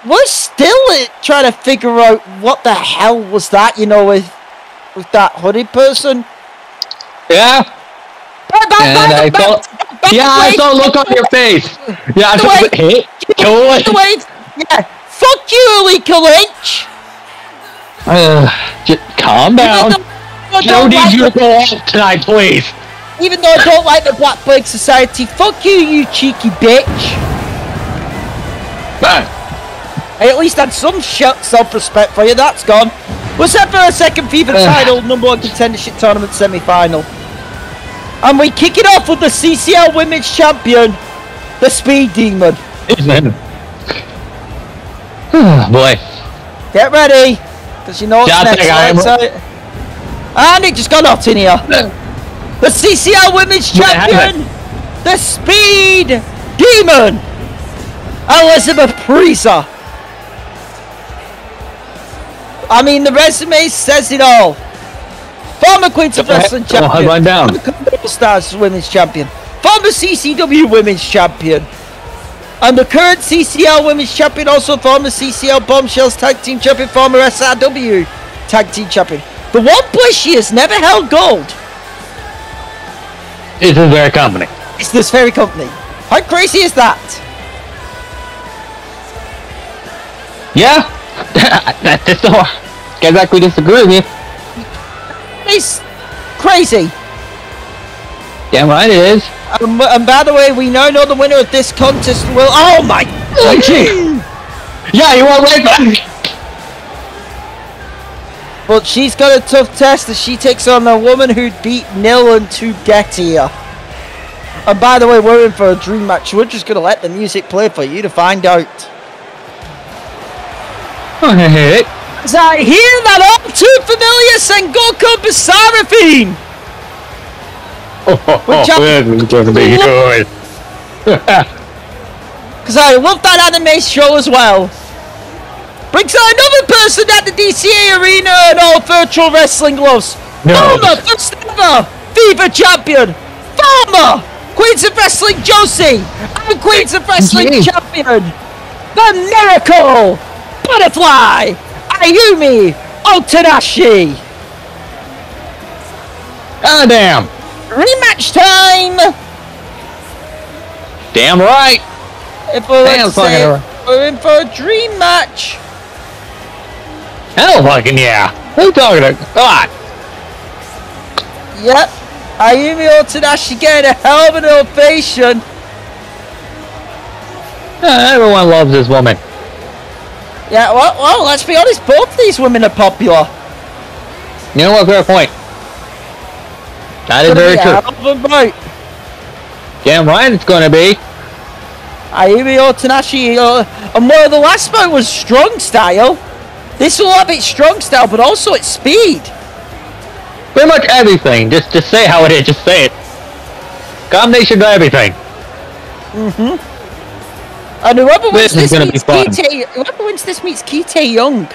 We're still trying to figure out what the hell was that, you know, with with that hooded person. Yeah. Back, back, And back, I thought, back, yeah, I saw a look on your face. Yeah, I saw go away. get away. Yeah, fuck you, Alika Lynch. Uh, just calm down. Even though I I don't don't need like you to go off tonight, please. Even though I don't like the Black Plague Society, fuck you, you cheeky bitch. Bang. I at least had some sh- self-respect for you. That's gone. We're set for a second FIFA title number one contendership tournament semi-final, and we kick it off with the CCL Women's Champion, the Speed Demon. Boy. Get ready, because you know what's Yeah, next. right? And it just got hot in here. The CCL Women's Champion, the Speed Demon, Elizabeth Preeza. I mean, the resume says it all. Former Queens of Wrestling Champion. run down. Former Stars Women's Champion. Former CCW Women's Champion. And the current CCL Women's Champion, also former CCL Bombshells Tag Team Champion, former SRW Tag Team Champion. The one place she has never held gold It's this very company. It's this very company. How crazy is that? Yeah. That's just the exactly disagree with you. It's crazy. Damn right it is. Um, and by the way, we now know the winner of this contest will. Oh my! Yeah, you right back. But she's got a tough test as she takes on a woman who beat Nilin to get here. And by the way, we're in for a dream match. We're just going to let the music play for you to find out. As I hear that all too familiar Sengoku Basarafine! Oh, Which I- oh, this is gonna be good. Because I love that anime show as well. Brings out another person at the DCA arena and all virtual wrestling gloves. No. Former first ever FIFA champion. Former Queens of Wrestling Josie. And Queens of Wrestling Gee. champion. The Miracle. Butterfly. Ayumi Otanashi. Ah, damn. Rematch time. Damn right. If we're, Damn say, we're in for a dream match. Hell fucking yeah. Who talking to? Come on. Yep. Ayumi Otanashi getting a hell of an ovation. Everyone loves this woman. Yeah, well, well, let's be honest, both these women are popular. You know what? Fair point. That is very true. a. Damn right it's gonna be. Ayumi Otanashi, uh, and of the last bout was strong style. This will have its strong style, but also its speed. Pretty much everything. Just just say how it is. Just say it. Combination of everything. And whoever wins This this, meets. Kite, whoever wins this meets Kite Young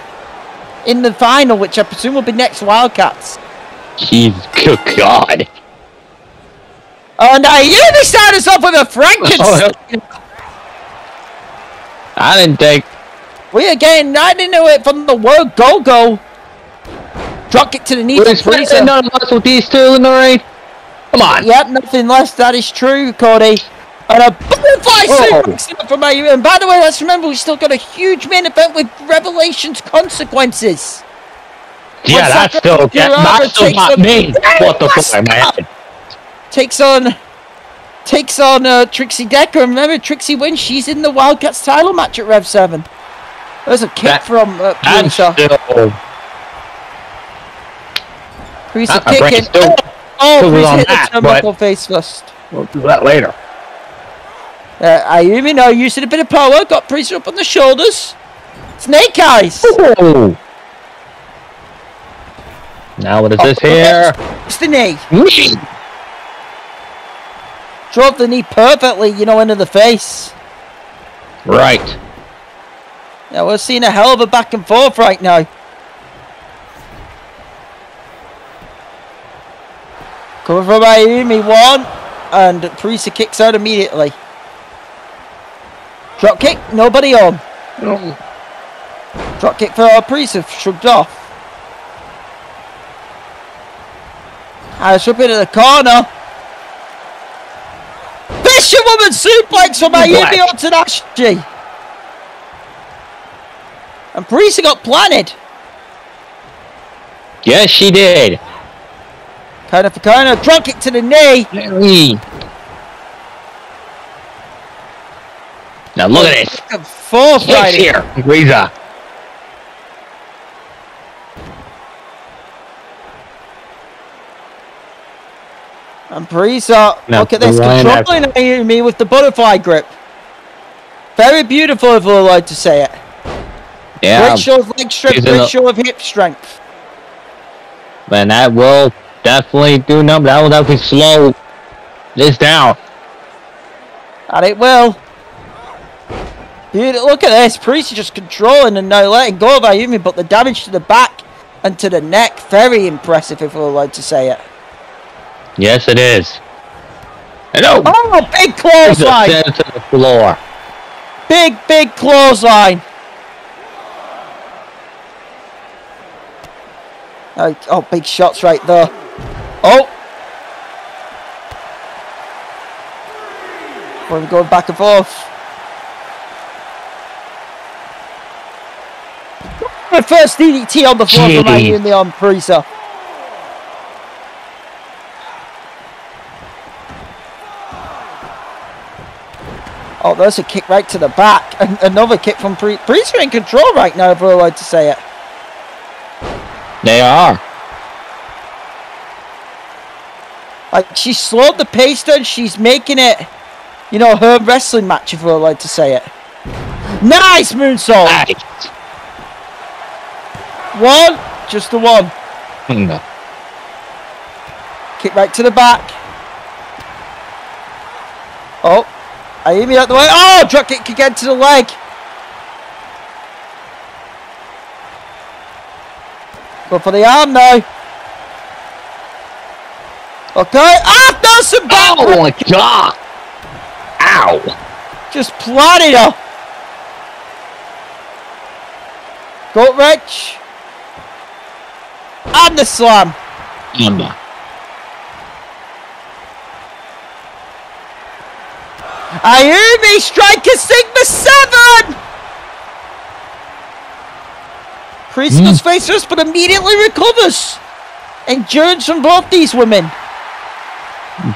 in the final, which I presume will be next Wildcats. He's good God. And I Ayumi started us off with a oh, Frankenstein. Oh, I didn't take. We are getting right into it from the word go go. Drop it to the knee. We're experiencing none of us with these two in the ring. Come on. Yep, nothing less. That is true, Cody. And a butterfly Oh. suplex from. And by the way, let's remember we still got a huge main event with Revelations consequences. Yeah, What's that's that still that, that's still takes not me. What the fuck, man? Takes on takes on uh, Trixie Decker. And remember, Trixie wins. She's in the Wildcats title match at Rev Seven. There's a kick That- from uh, still. My brain kicking. Oh, on hit the that, turnbuckle face first. We'll do that later. Uh, Ayumi now using a bit of power. Got Priest up on the shoulders. Snake eyes. Ooh. Now what is this here? It's the knee. Me. Drove the knee perfectly, you know, into the face. Right. Yeah, we're seeing a hell of a back and forth right now. Coming from Ayumi, one, and Parisa kicks out immediately. Drop kick, nobody on. Drop kick for Priest, have shrugged off. I Harris up into the corner. Fisherwoman suplex from Ayumi Black. onto Nashi. And Priest got planted. Yes, she did. Corner for corner. Drop kick to the knee. Now look at this. Fourth Kicks right here. Reza. And Parisa, Now, look at this, controlling Ayumi with the butterfly grip. Very beautiful, if we're allowed to say it. Yeah, Great show of leg strength, great show of hip strength. man, that will definitely do number. That will definitely slow this down. And it will. Dude, look at this. Priest is just controlling and now letting go of Ayumi, but the damage to the back and to the neck, very impressive, if we're allowed to say it. Yes, it is. And oh, big clothesline! to the floor. Big, big clothesline! Oh, oh, big shots right there. Oh! We're going back and forth. The first DDT on the floor from Jeez. Ayumi on Prisa. Oh, there's a kick right to the back. And another kick from Pri- Priest are in control right now, if we're allowed to say it. They are. Like, she slowed the pace down. She's making it, you know, her wrestling match, if we're allowed to say it. Nice moonsault! Nice. One, just the one. Hmm. Kick right to the back. Oh, Ayumi out the way. Oh, drop kick again to the leg. Go for the arm now. Okay. Ah, there's some back. Oh my god! Ow! Just plotted her. Go, Rich. And the slam. Number. Ayumi striker Sigma 7! Priest hmm. goes face first, but immediately recovers. Endurance from both these women.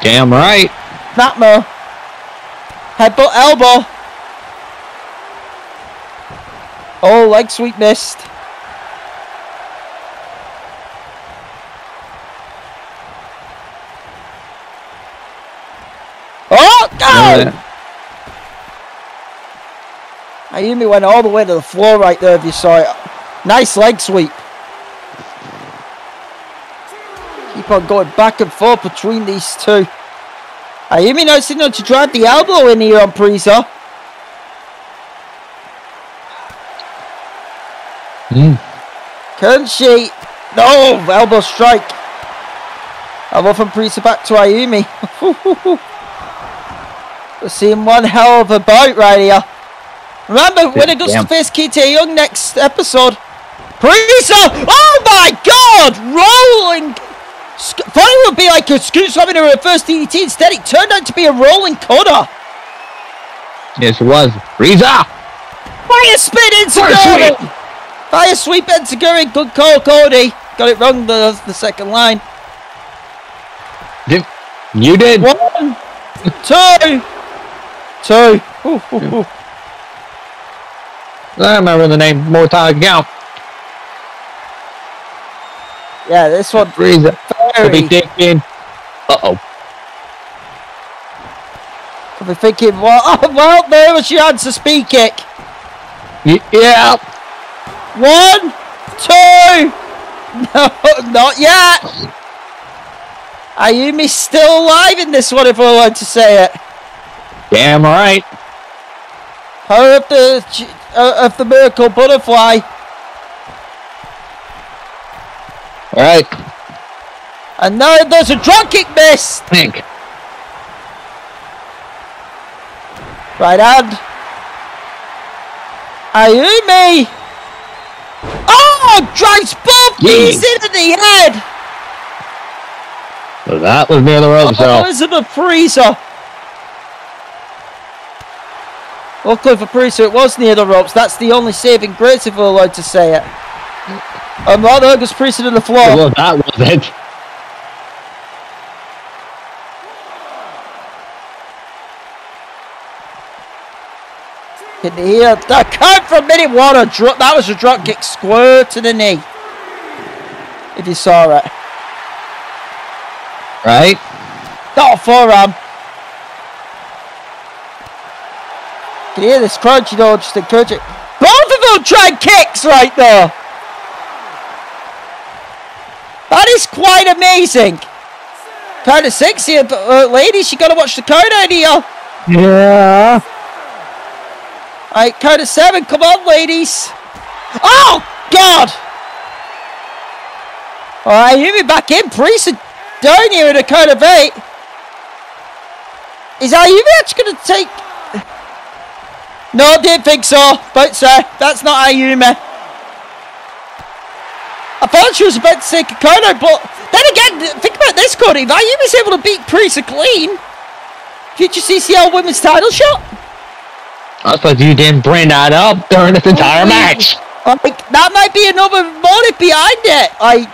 Damn right. Snapmo. Headbutt elbow. Oh, leg sweep missed. Oh, God! go! Ayumi went all the way to the floor right there if you saw it. Nice leg sweep. Keep on going back and forth between these two. Ayumi now signal to drive the elbow in here on Prisa. Hmm. Can she? No, elbow strike. Elbow from Prisa back to Ayumi. We're seeing one hell of a bout right here. Remember, when it goes Damn. to face Kite Young next episode, Prisa! Oh my god! Rolling! Thought it would be like a scoot slamming a reverse DDT. Instead, it turned out to be a rolling cutter. Yes, it was. Reza! Fire spin into Fire sweep. Fire sweep Enziguri. Good call, Cody. Got it wrong, the, the second line. Did- You did. One, two, two. Ooh, ooh, ooh. I remember the name more time count. Yeah, this one Reza. Could be thinking. Uh oh. Could be thinking, well, oh, well, there was your answer. Speed kick. Yeah. One, two. No, not yet. Are Ayumi's still alive in this one, if I want to say it. Damn right. Power of the uh, of the miracle butterfly. All right. And now there's a drop kick miss. Think. Right hand. Ayumi. Oh, drives both knees into the head. So that was near the ropes, Oh, though. the Freezer. Luckily for Freezer, it was near the ropes. That's the only saving grace, if we're allowed to say it. Um, and that there goes Freezer to the floor. Well, that was it. Can you hear the count from minute one? A drop, that was a drop kick square to the knee. If you saw it. Right? Not a forearm. Can hear this crowd, you know, just encouraging. Both of them tried kicks right there. That is quite amazing. Kind of sexy, but uh, ladies, you gotta watch the count out here. Yeah. Alright, count of seven. Come on, ladies. Oh, God. Alright, you me back in. Priest down here in a count of eight. Is Ayumi actually going to take... No, I didn't think so. But, sir, that's not Ayumi. I thought she was about to take a counter, but then again, think about this, Cody. If Ayumi's able to beat Priest clean, future CCL women's title shot. I suppose you didn't bring that up during this entire oh, match. Like that might be another motive behind it. Like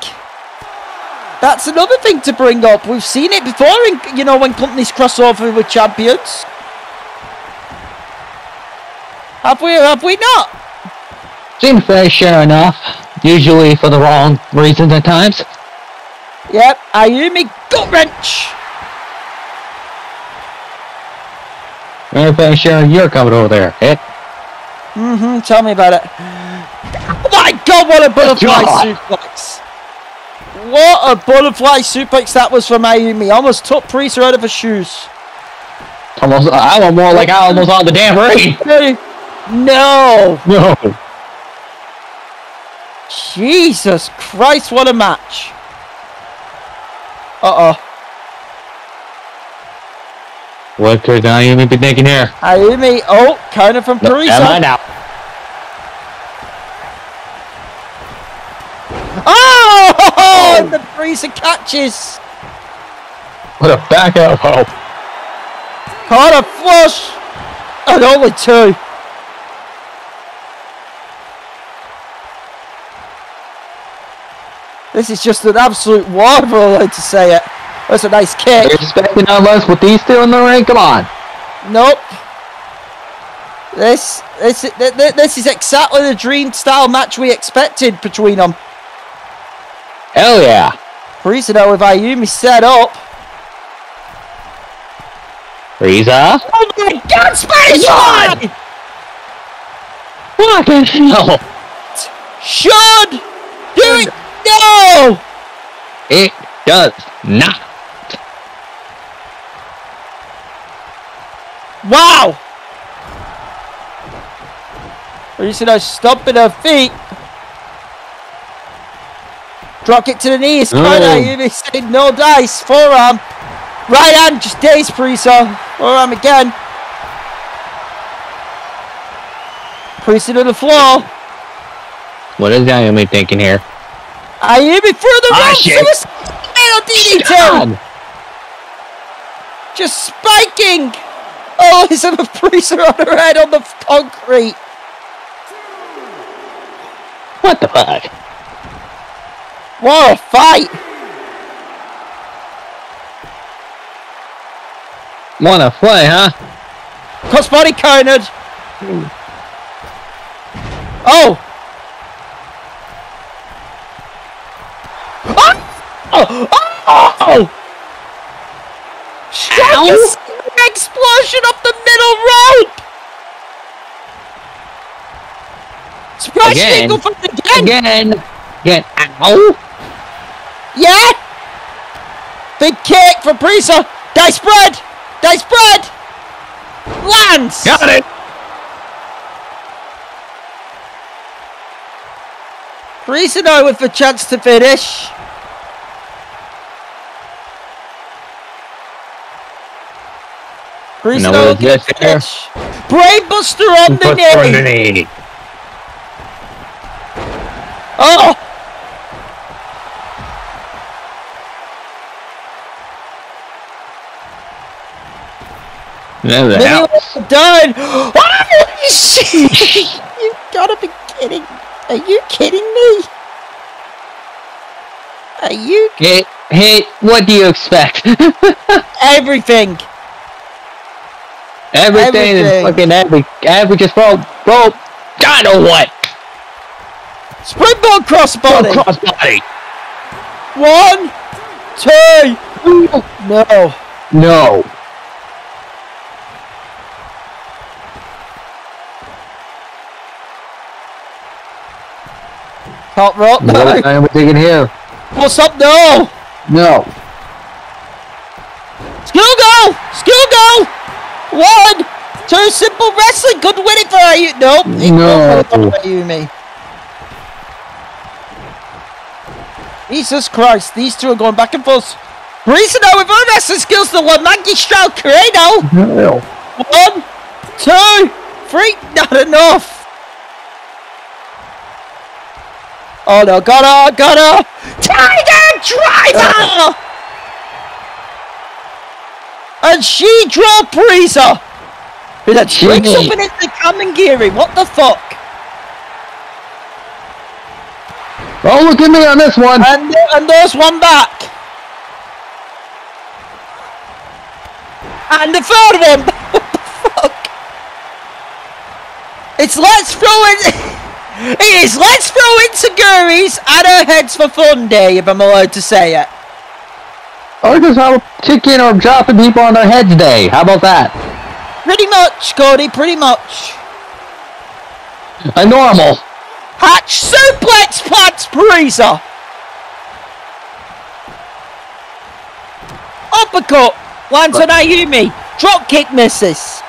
that's another thing to bring up. We've seen it before, in, you know, when companies cross over with champions. Have we? Have we not? Seems fair share enough. Usually for the wrong reasons at times. Yep. Ayumi gut wrench. Very fair share you're coming over there, eh? Mm-hmm. Tell me about it. Oh my God! What a butterfly God. suplex! What a butterfly suplex that was from Ayumi. Almost took Priest out of her shoes. Almost, I was more like I almost on the damn ring. No. No. Jesus Christ, what a match. Uh-oh. What could Naomi be thinking here? Ayumi, oh, counter from No, Teresa. Never mind now. Oh, and the Teresa catches. What a back elbow. Caught a flush. And only two. This is just an absolute we're to say it. That's a nice kick. You're expecting less with these two in the ring? Come on. Nope. This, this, th- th- this is exactly the dream style match we expected between them. Hell yeah. Now with Ayumi set up. Frieza. Oh my god, Spanish God! What the hell? Should do it! No! It does not. Wow! Teresa now stomping her feet. Drop it to the knees. Oh. Saying no dice. Forearm. Right hand, just days Teresa. Forearm again. Teresa to the floor. What is Naomi thinking here? Ayumi through the Ah, ropes. was DDT. Just spiking. Oh, Elizabeth Priester on her head on the concrete. What the fuck? What a fight. Wanna play, huh? Crossbody countered. Oh. Oh! Oh! oh. Ow. Explosion off the middle rope! Surprise Again. single from again! Again. Again. Ow. Yeah! Big kick for Prisa! Dice spread! Dice spread! Lands! Got it. Prisa with the chance to finish. Prisa No, now it's looking to finish. Brainbuster on the knee! Oh! There the we're done. Oh, shit. you gotta be kidding. Are you kidding me? Are you Hey, hey, what do you expect? everything? Everything is Everything. fucking every, every just bro, bro. I know what. Springboard crossbody. Oh, crossbody. One, two. No. No. Top rope. What are we taking here? What's up? No. No. Skill goal. Skill goal. One, two. Simple wrestling. Good winning for you! Nope. No. go Ayumi. Jesus Christ, these two are going back and forth. Breezy now with her wrestling skills, the one Maggie Stroud Corrado. No. One, two, three, not enough. Oh no, got her, got her. Tiger Driver! and she drove Breezer. With a trick Jimmy. up and into Kamangiri. What the fuck? Oh, look at me on this one. And, and there's one back. And the third one. what the fuck? It's let's throw it. It is let's throw Enziguris and our heads for fun day, if I'm allowed to say it. Oh, or just have a kicking or dropping people on their heads day. How about that? Pretty much, Cody, pretty much. A normal. Hatch suplex plants Breezer. Uppercut lands on Ayumi. Drop kick misses.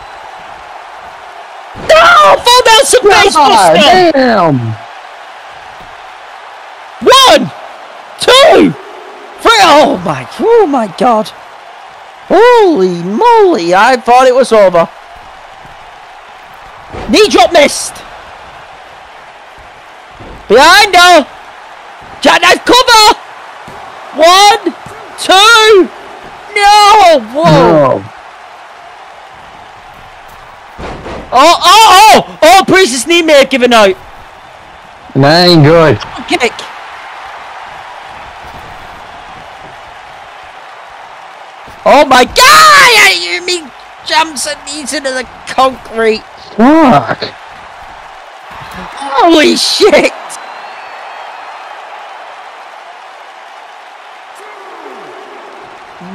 No! Fall down some baseball God still. damn. One, two, three. Oh my! Oh my God! Holy moly! I thought it was over. Knee drop missed. Behind her. Jackknife cover. One, two. No! Whoa! No. Oh! Oh! Oh! Oh! Priestess knee may have given out. That ain't good. Kick. Oh my god! Ayumi jumps and knees into the concrete. Fuck. Holy shit!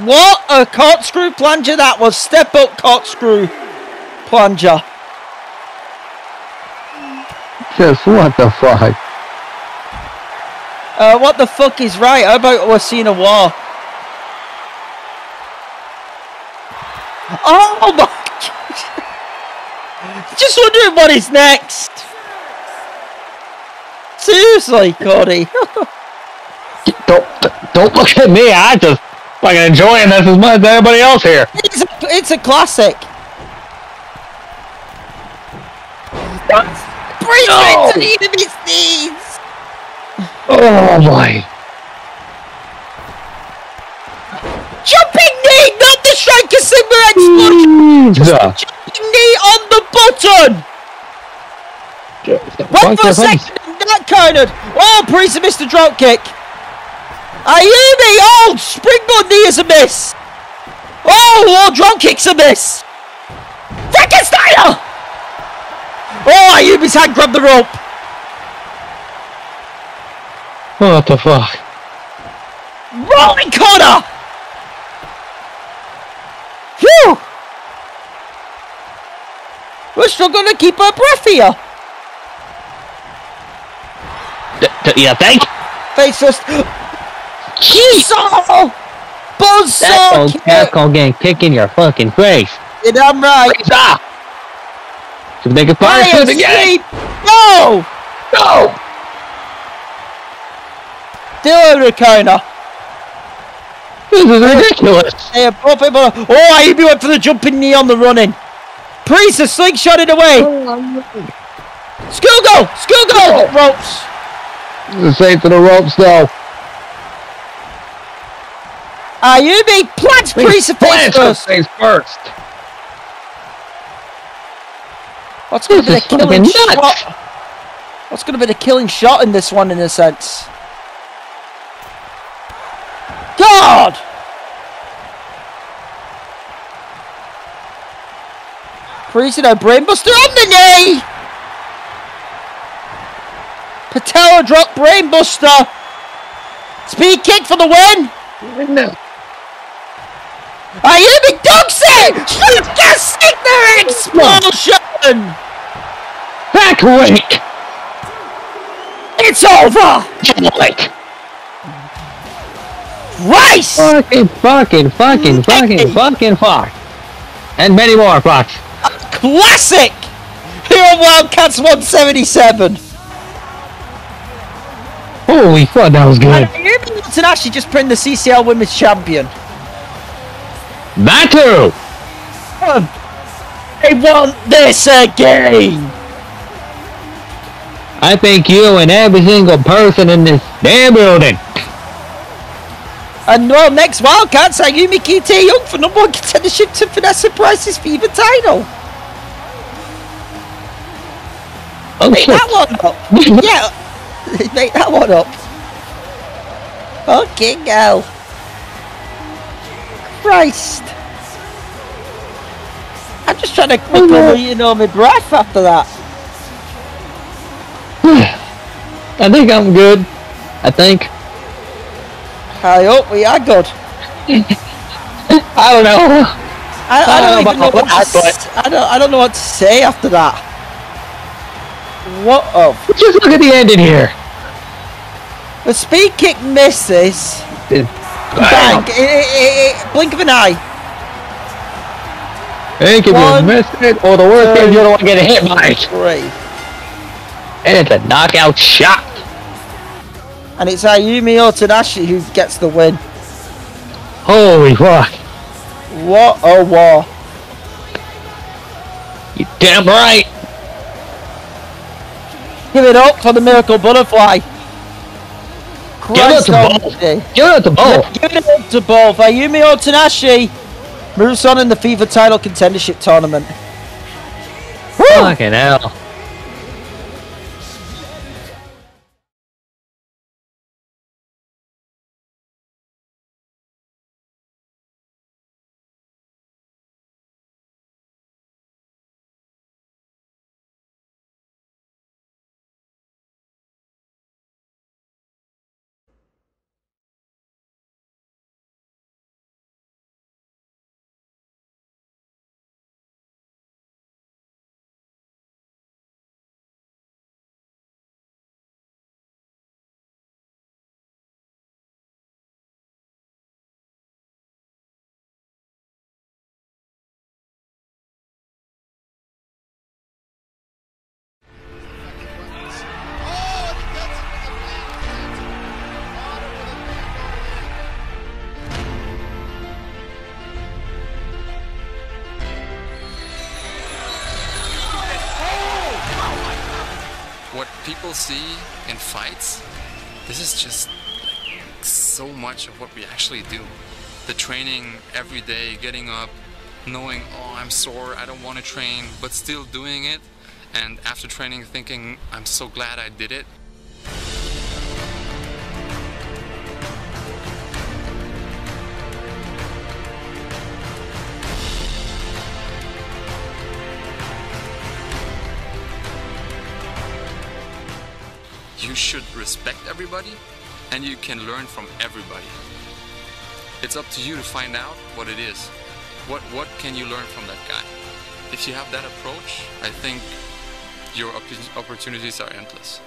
What a corkscrew plunger that was! Step up corkscrew plunger. Just what the fuck? Uh, what the fuck is right? How about we're seeing a war? Oh my! god! Just wondering what is next. Seriously, Cody. Don't don't look at me. I just fucking enjoying this as much as everybody else here. it's, a, it's a classic. Breathe No. into the enemy's knees. Oh my. Jumping knee, not the striker sigma explosion. Jesus. Jumping knee on the button. Went for a second, not counted. Oh, Priest missed the drop kick. Ayumi, oh, springboard knee is a miss. Oh, oh drop kick's a miss. Frankensteiner. Oh, Ayumi's hand grabbed the rope. What the fuck? Rolling corner. Phew. We're struggling to keep our breath here. D- d- you think? Face first. Buzzsaw! Buzzsaw kick! that's called getting kicked in your fucking face. You're damn right. Stop! Should we make a fire shoot again? No! No! Still a counter. This is ridiculous. They are both able to- Oh, I even went for the jumping knee on the running. Priest is it away. School goal! School goal! Ropes. Safe to the ropes though. Ayumi plants Priest face the first. face first. What's going to be the This is fucking killing shot? What's going to be the killing shot in this one, in a sense? God! Priest and a brainbuster on the knee! Patella drop brainbuster! Speed kick for the win! No. Ayumi dunks it! Fantastic there explosion! Back rake. It's over! Like. Rice! Fucking, fucking, fucking, fucking, fucking fuck. And many more fucks. Classic! Here on Wildcats 177. Holy fuck, that was And good. Ayumi Milton actually just pinned the CCL Women's Champion. That too. Um, They want this again! I think you and every single person in this damn building. And well, next Wildcats, Ayumi Kite Young for number one contendership to Vanessa Price's Fever title. Oh Make shit. that one up. yeah. Make that one up. Okay, girl. Christ. I'm just trying to quickly, you know, my breath after that. I think I'm good. I think. I hope we are good. I don't know. I, I don't Uh, even know but- what to, I don't I don't know what to say after that. What of? Just look at the ending here. the speed kick misses. Bang! Bang. I- I- I- blink of an eye. Think if One, you missed it, or the worst two, case, you're the one getting hit by it. Three. And it's a knockout shot. And it's Ayumi Otanashi who gets the win. Holy fuck. What a war. You damn right. Give it up for the Miracle Butterfly. Give it to Christ both. almighty. Give it to both. Give it up to both. Ayumi Otanashi moves on in the Fever title contendership tournament. Woo! Fucking hell. This is just like so much of what we actually do. The training every day, getting up, knowing, oh, I'm sore, I don't want to train, but still doing it. And after training, thinking, I'm so glad I did it. Should respect everybody and you can learn from everybody. It's up to you to find out what it is. What what can you learn from that guy? If you have that approach, I think your oppo- opportunities are endless.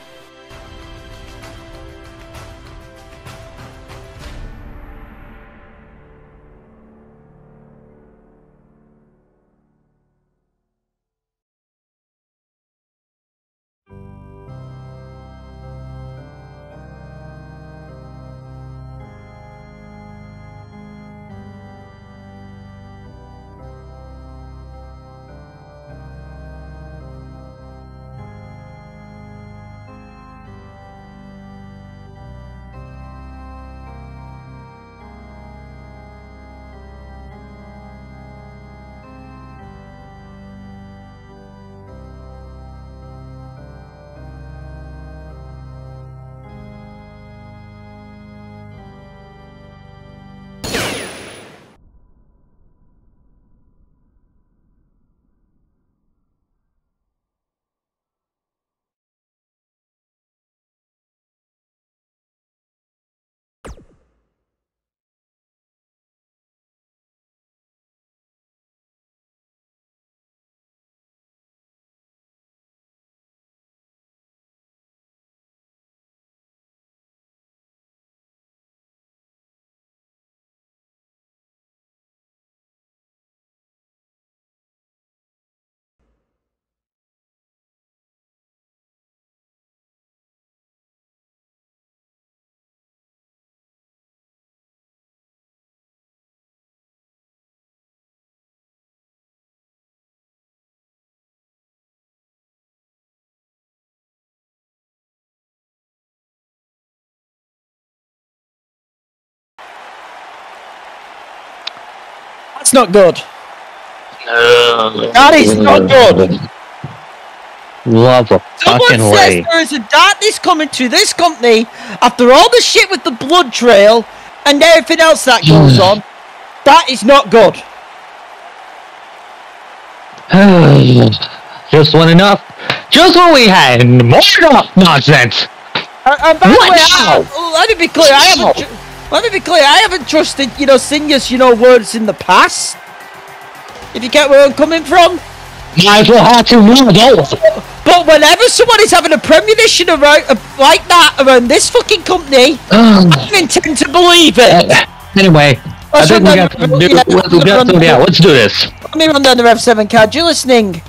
That's not good. That is not good. Love a Someone fucking says way. there is a darkness coming to this company after all the shit with the blood trail and everything else that goes on. That is not good. Just when enough. Just what we had more enough nonsense. And, and by the What way, now? I, let me be clear. I haven't. Let me be clear. I haven't trusted, you know, singers, you know, words in the past. If you get where I'm coming from. Might as well have to don't But whenever someone is having a premonition around, uh, like that around this fucking company, I don't intend to believe it. Anyway, I Let's think we got to do. yeah, let's, we got run to, yeah, let's do this. Let me run down the Rev 7 card. You're listening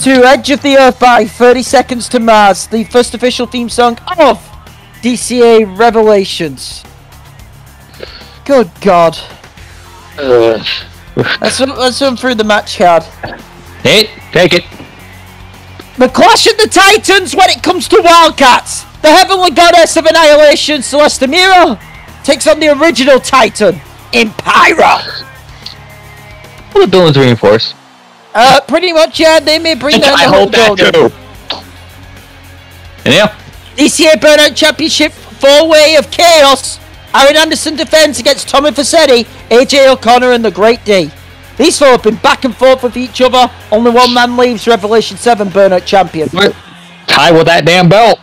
to Edge of the Earth by 30 Seconds to Mars, the first official theme song of DCA Revelations. Good God. Let's, run- let's run through the match card. hey, take it. The Clash of the Titans when it comes to Wildcats. The Heavenly Goddess of Annihilation, Celesta Mira, takes on the original Titan, Impyra. Well, the building's reinforced. Uh, pretty much, yeah, they may bring down I the whole building. too. And yeah, DCA Burnout Championship four way of chaos. Aaron Anderson defends against Tommy Fassetti, AJ O'Connor, and the Great D. These four have been back and forth with each other. Only one man leaves Revelation 7 Burnout Champion. tie with that damn belt.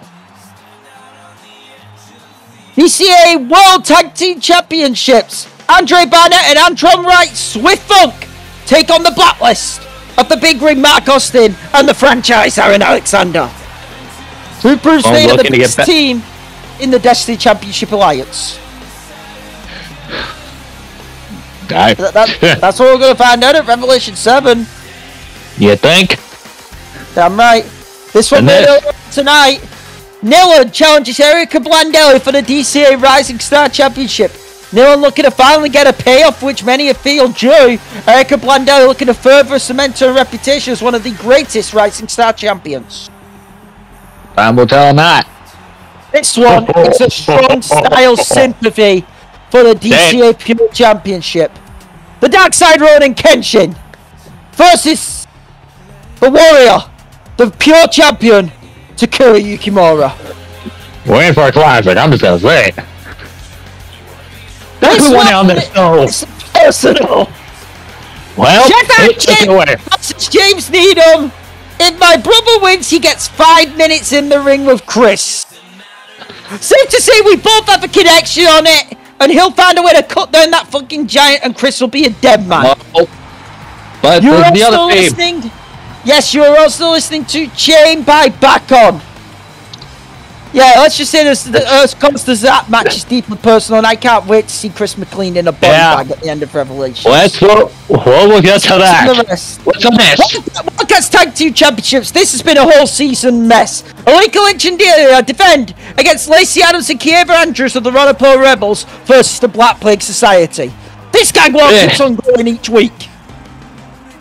DCA World Tag Team Championships. Andre Barnett and Antron Wright Swift Funk take on the blacklist of the Big Ring Mark Austin and the franchise Aaron Alexander. Who proves they are the best team in the Destiny Championship Alliance? I, That, that- that's what we're going to find out at Revelation 7. you think? Damn right. This one made tonight. Nilin challenges Erica Blandelli for the DCA Rising Star Championship. Nilin looking to finally get a payoff which many have feel due. Erica Blandelli looking to further cement her reputation as one of the greatest Rising Star champions. Time will tell not. This one is a strong style sympathy for the DCA Pure Championship. The Dark Side Road and Kenshin versus the Warrior, the Pure Champion, Takura Yukimura. We're in for a classic. I'm just gonna say it. That's This the one one on this show. is personal. Well, Check out take, take it Jim away. versus James Needham. If my brother wins, he gets five minutes in the ring with Chris. Safe to say we both have a connection on it, and he'll find a way to cut down that fucking giant, and Chris will be a dead man. But You're also listening. Yes, you're also listening to Chain by Bacon. Yeah, let's just say this. The Earth comes to that match is deeply personal, and I can't wait to see Chris McLean in a body Yeah. bag at the end of Revelation. Let's go. Well, we'll get to that. What's on this? Wildcats Tag Team Championships. This has been a whole season mess. Alika Lynch and Delia defend against Lacey Adams and Kieva Andrews of the Ronapur Rebels versus the Black Plague Society. This gang war Yeah. keeps on going each week.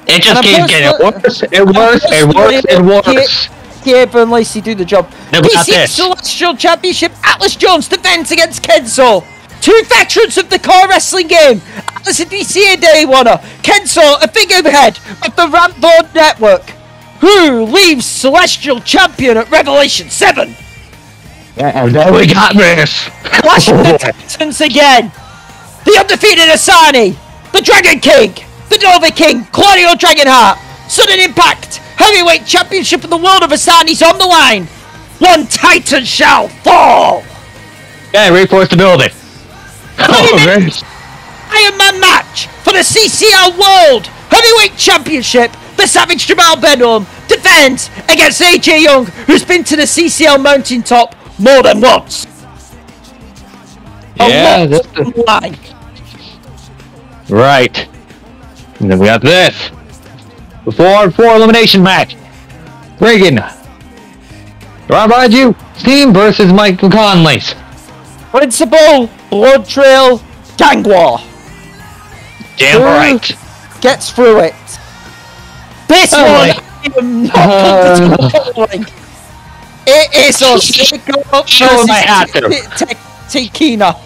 It just keeps getting worse and worse and worse and worse. Kieva and Lacey do the job. No, we got PC this. Celestial Championship, Atlas Jones defends against Kenzo. Two veterans of the car wrestling game. Atlas a DCA Day Winner. Kenzo, a figurehead of the Rampboard Network. Who leaves Celestial Champion at Revelation 7? And then we got this. Clash of the Titans again. The undefeated Asani. The Dragon King. The Nova King. Claudio Dragonheart. Sudden Impact. Heavyweight Championship of the World of Asani's on the line. One Titan shall fall. Yeah, reinforce the building. Oh, man. Iron Man match for the CCL World Heavyweight Championship. The Savage Jamal Benham defends against AJ Young, who's been to the CCL mountaintop more than once. A Yeah, that's the. Right. And then we got this. The four four elimination match. Reagan. Behind you. Team versus Michael Conley's. Principal Blood Trail Gang War Damn Ooh. right. gets through it. This Oh, one my- I am not controlling. It is Osako Show him I to. versus Tekina.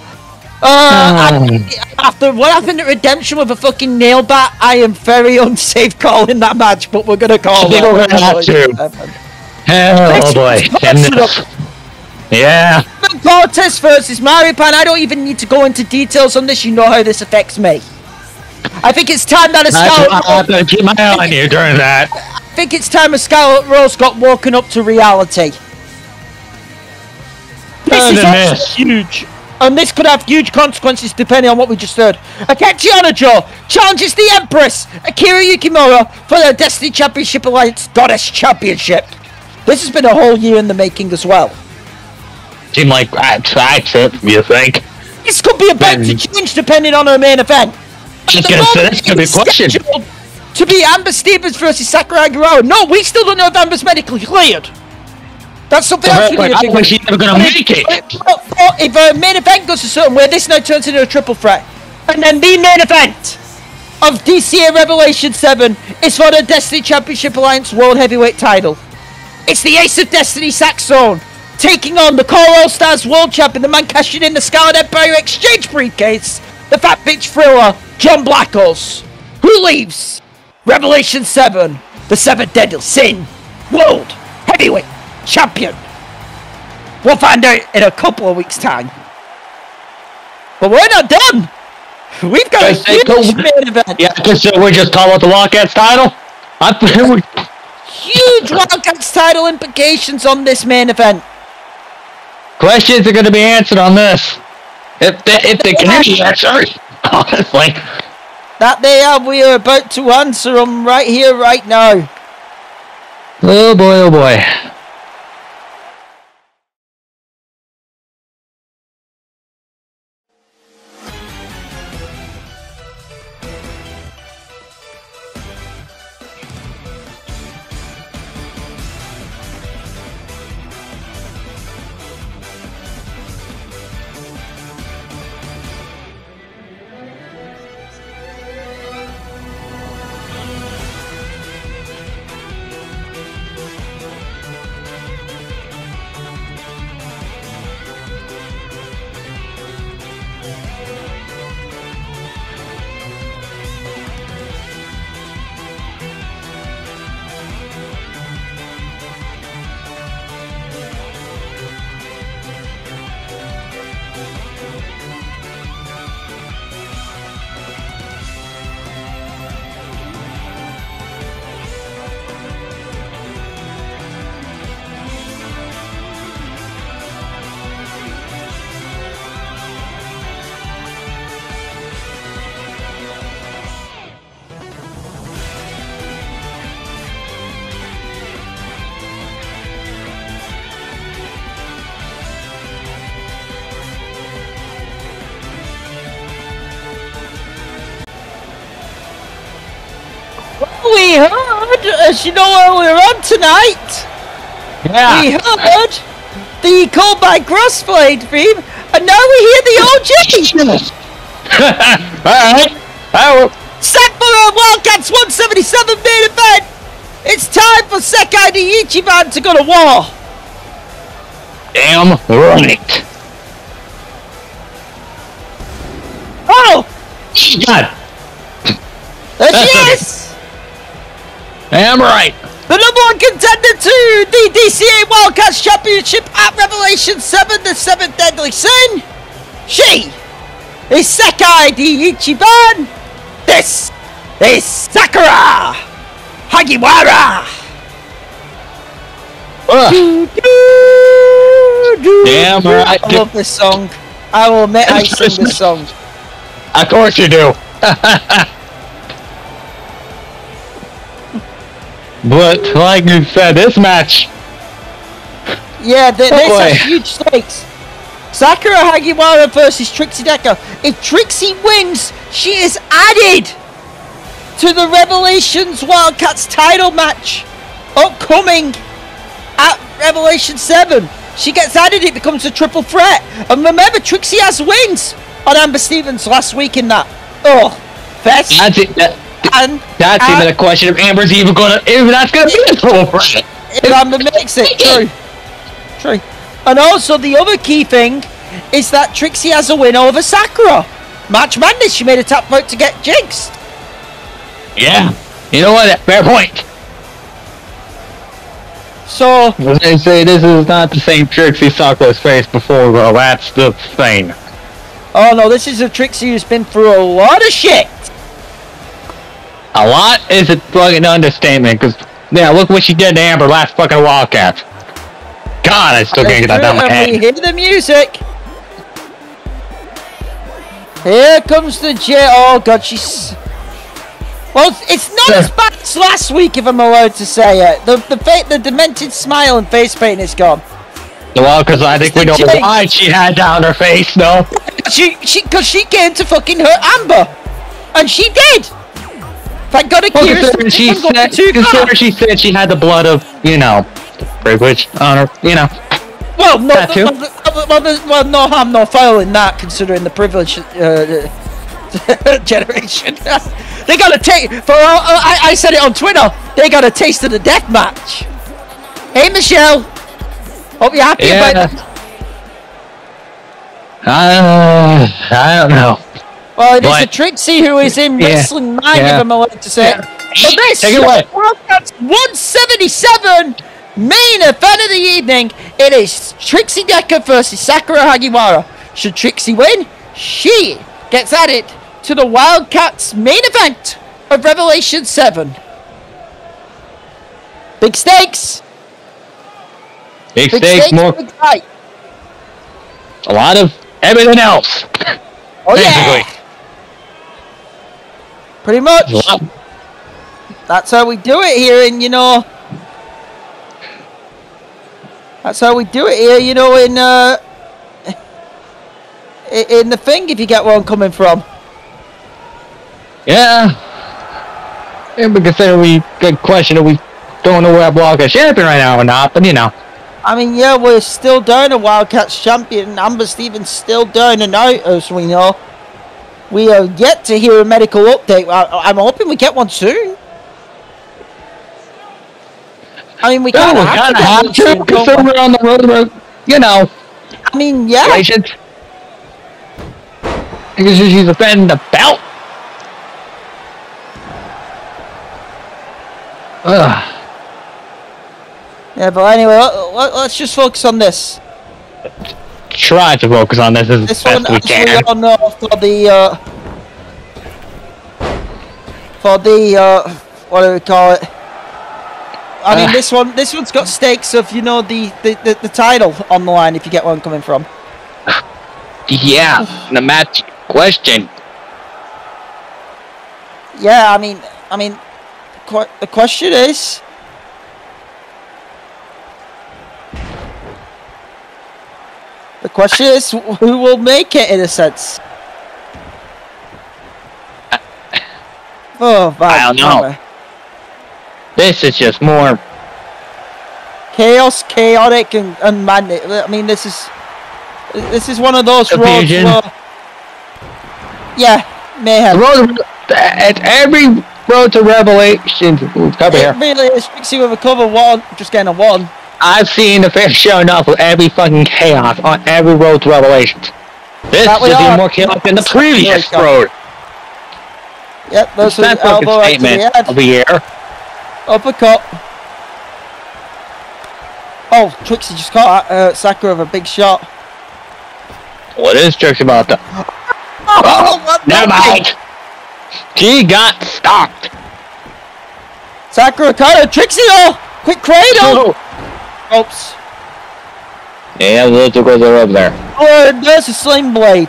Uh, I- after what happened at Redemption with a fucking nail bat, I am very unsafe calling that match, but we're gonna call I it. we're gonna have to. Oh boy. Yeah. Cortez versus Maripan. I don't even need to go into details on this. You know how this affects me. I think it's time that a I Scarlet. have to keep my eye on you during that. I think it's time a Scarlet Rose got woken up to reality. This is a also miss. huge. And this could have huge consequences depending on what we just heard. Akechi Onajo challenges the Empress, Akira Yukimura, for the Destiny Championship Alliance Goddess Championship. This has been a whole year in the making as well. Seem like that's that's it, you think? This could be about to hmm. change depending on our main event. I was At the gonna say, that's gonna be a it's question. To be Amber Stevens versus Sakura Hagiwara. No, we still don't know if Amber's medically cleared. That's something else but need to think she's never gonna make it. if our uh, main event goes a certain way, this now turns into a triple threat. And then the main event of DCA Revelation 7 is for the Destiny Championship Alliance World Heavyweight title. It's the Ace of Destiny Saxon taking on the Core All Stars World Champion, the man cashing in the Scarlet Empire Exchange briefcase, the Fat Bitch Thriller, John Blackos. who leaves Revelation 7, the Seventh Deadly Sin, World Heavyweight Champion. We'll find out in a couple of weeks' time. But we're not done. We've got a huge so. main event. Yeah, because we just call about the Wildcats title. I think we Huge Wildcats title implications on this main event. questions are going to be answered on this. If they, if they can be answered, honestly. That they are. We are about to answer them right here, right now. Oh boy, oh boy. We heard, as you know, earlier on tonight, yeah. we Yeah. heard the call by Crossblade theme, and now we hear the OG. Alright. Oh, Set for our Wildcats 177 main event. It's time for Sekai the Ichiban to go to war. damn right. Oh, God, there she That's is. Damn right. The number one contender to the DCA Wildcats Championship at Revelation 7, the 7th Deadly Sin. She is Sekai the Ichiban. This is Sakura Hagiwara. Do, do, do, Damn right. I love this song. I will admit I sing this song. Of course you do. but like you said, this match. Yeah, th- Oh, has huge stakes. Sakura Hagiwara versus Trixie Decker. If Trixie wins, she is added to the Revelations Wildcats title match upcoming at Revelation 7. She gets added, it becomes a triple threat. And remember, Trixie has wins on Amber Stevens last week in that. Oh, That's it. That, and that's uh, even a question if Amber's even gonna. If that's gonna be a triple threat. if Amber makes it. True. True. And also the other key thing is that Trixie has a win over Sakura. Match Madness, she made a tap vote to get jinxed. Yeah. You know what? Fair point. So, they say, this is not the same Trixie Sakura's face before, well, that's the thing. oh no, this is a Trixie who's been through a lot of shit. A lot is a fucking understatement, because, yeah, look what she did to Amber last fucking Wildcat. God, I still can't get that down my And we head. hear the music. Here comes the J. Oh god, she's. Well, it's not as bad as last week, if I'm allowed to say it. The the fa- the demented smile and face paint is gone. Well, because I think we know Jinx. why she had down her face, though. She she because she came to fucking hurt Amber, and she did. Thank God Well, Akira's considering she said, considering she said she had the blood of, you know, privilege on her, you know. Well, no, That too. well, well, well, well, no harm, no foul in that, considering the privilege uh, generation. they got a taste. For all, I, I said it on Twitter. They got a taste of the death match. Hey, Michelle. Hope you're happy Yeah. about that. Uh, I don't know. Well, it is a But- Trixie who is in Yeah. Wrestling 9, Yeah. if I'm allowed to say it. But this Take it away. World Cup's 177 main event of the evening. It is Trixie Decker versus Sakura Hagiwara. Should Trixie win, she gets added to the Wildcats main event of Revelation 7. Big stakes. Big Big stakes, stakes. more, Big fight. a lot of everything else. Oh, yeah. Pretty much. That's how we do it here, in, you know, that's how we do it here. You know, in uh, in the thing, if you get where I'm coming from. Yeah. And we consider we good question if we don't know where is champion right now or not, but you know. I mean, yeah, we're still down a Wildcats champion. Amber Stevens still down and out, as we know. We are yet to hear a medical update. I, I'm hoping we get one soon. I mean, we oh, kind of have to have to, we? we're on the road you know, I mean, yeah. relations. Because she's defending the belt. Ugh. Yeah, but anyway, let, let, let's just focus on this. Try to focus on this as This best one, we can. for the uh, for the uh, what do we call it? I mean, Ah. this one, this one's got stakes of you know the, the the the title on the line. If you get I'm coming from. Yeah, the match question. Yeah, I mean, I mean, qu- the question is. The question is, who will make it in a sense? Oh, I don't know. This is just more. chaos, chaotic, and, and madness. I mean, this is this is one of those Confusion. roads where, yeah, The mayhem. road at every road to revelation. Ooh, cover It here. really is. Trixie with a cover one, just getting a one. I've seen the fair show enough with every fucking chaos on every road to revelations. This That is even more chaotic than the previous road. Yep, those are That's the elbow to the head. of the year. Uppercut. Oh, Trixie just caught uh, Sakura with a big shot. What is tricks about that? Oh, what Never the- mind. She got stopped. Sakura caught her. Trixie though! Quick cradle! Oops. Yeah, those two girls are over there. Oh, there's a sling blade.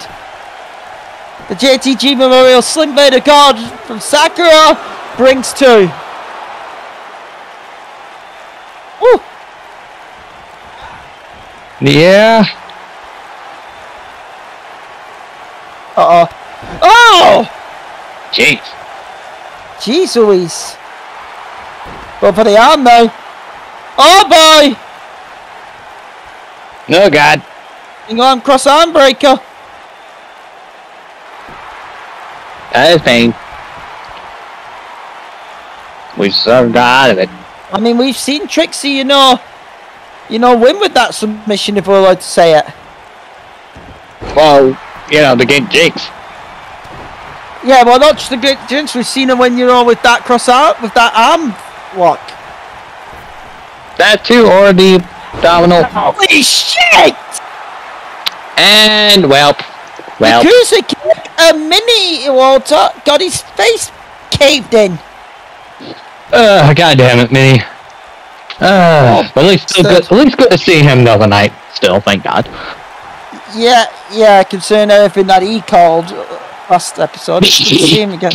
The JTG Memorial Sling Blade of God from Sakura brings two. Woo! Yeah. Uh oh. Oh! Jeez. Jeez Louise. Go for the arm though. Oh boy! No God. Hang on, cross arm breaker. That is pain. We sort of got out of it. I mean, we've seen Trixie, you know, you know, win with that submission if we're allowed to say it. well, you know, the game Jakes. Yeah, well, not just the great gents. We've seen him when you're all with that cross arm, with that arm lock. That too, or the domino. Holy shit! And, well, well, Yakuza kick a mini Walter got his face caved in. uh, god damn it, Minnie. Uh, but at least, still good, at least good to see him the other night. Still, thank God. Yeah, yeah, concerning everything that he called uh, last episode. It's good to see him again.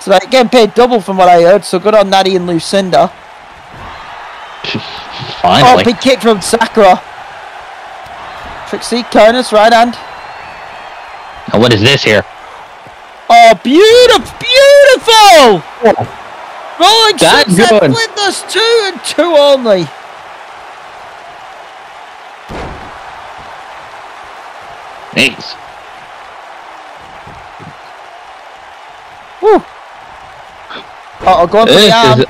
So like getting paid double from what I heard. So good on Natty and Lucinda. Oh, big kick from Sakura. Trixie, Kernus, right hand. Now, what is this here? Oh, beautiful, beautiful! Rolling That's sunset good. Flinders, two and two only. Nice. Woo. Oh, I'll go on for the arm.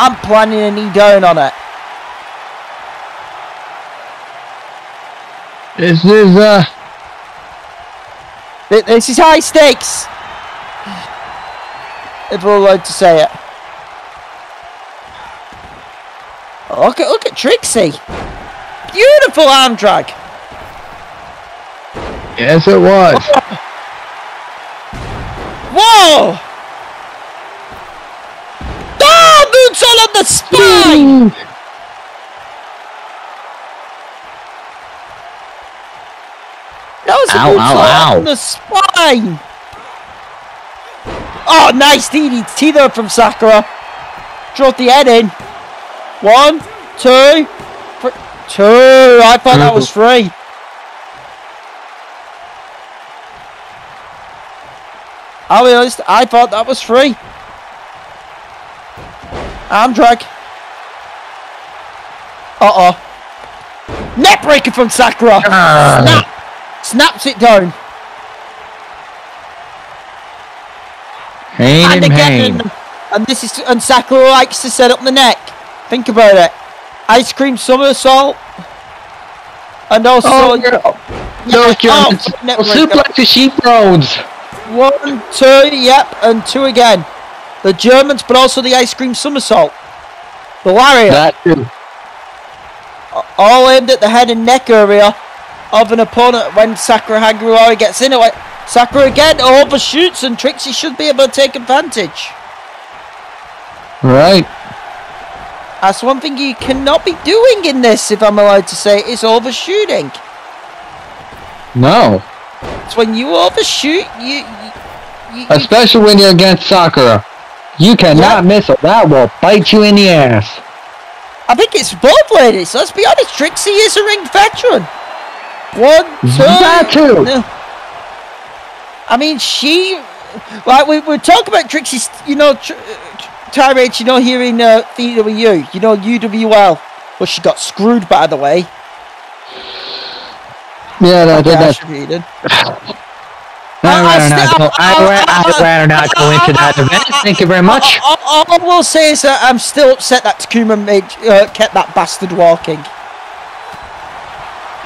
I'm planning a knee down on it. this is uh This is high stakes. If we're allowed to say it. Oh, Look at look at Trixie. Beautiful arm drag. yes, it was. Whoa! Oh, moonsault on the spine! That was a Ow, ow, ow. on the spine! Oh, nice DDT there from Sakura. Drove the head in. One, two, three, two. I thought that was three. I'll be honest, I thought that was free. Arm drag. Uh oh. Neckbreaker from Sakura. Snap. Snaps it down. Pain and in again, and, and this is and Sakura likes to set up the neck. Think about it. Ice cream somersault. And also, Oh, yeah. Those oh, Germans. net suplex the sheep roads. One, two, yep, and two again. The Germans, but also the ice cream somersault. The Warrior. That too. all aimed at the head and neck area of an opponent when Sakura Hagiwara gets in it. Sakura again overshoots, and Trixie should be able to take advantage. Right. That's one thing you cannot be doing in this, if I'm allowed to say, is overshooting. No. It's when you overshoot, you. you, you, you Especially when you're against Sakura. You cannot miss it. That will bite you in the ass. I think it's both ladies. Let's be honest. Trixie is a ring veteran. One, two. That too. no. I mean, she. Like we we talk about Trixie's, you know, tr- uh, tirades. You know, here in uh, VW, you know, UWL. Well, she got screwed, by the way. Yeah, that, that, that's. I'd rather I- I not go. I'd ra- I- I'd rather not go into that event. Thank you very much. All, all, all I will say is that I'm still upset that Takuma made uh, kept that bastard walking.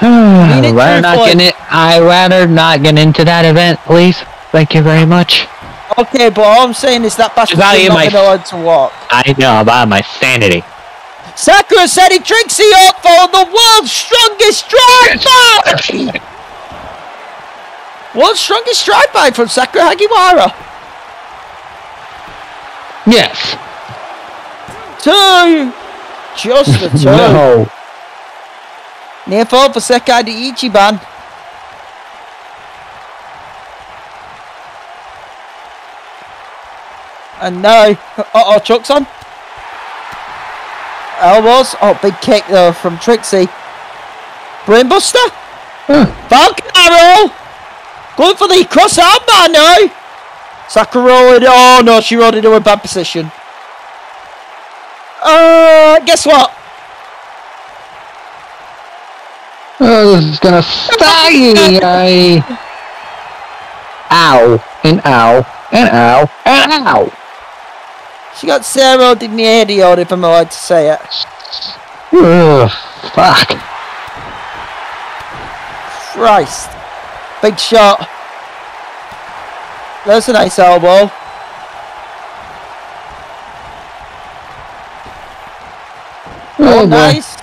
I'd rather not get it. I'd rather not get into that event, please. Thank you very much. Okay, but all I'm saying is that bastard's value not my- allowed to walk. I know about my sanity. Sakura setting Trixie up for the world's strongest drive world's strongest drive by from Sakura Hagiwara. Yes. Two! Just the two. No. Near fall for Sekai to Ichiban. And now, uh oh, Chuck's on. Elbows. Oh, big kick though from Trixie. Brainbuster. Falcon Arrow. Going for the cross armbar now. Sakura rolled. Oh no, she rolled into a bad position. Uh, guess what? Oh, this is gonna staggy. I. Ow. And ow. And ow. And ow. She got Sarah Medio, if I'm allowed to say it. Ugh. Fuck. Christ. Big shot. That's a nice elbow. Oh, oh boy. nice.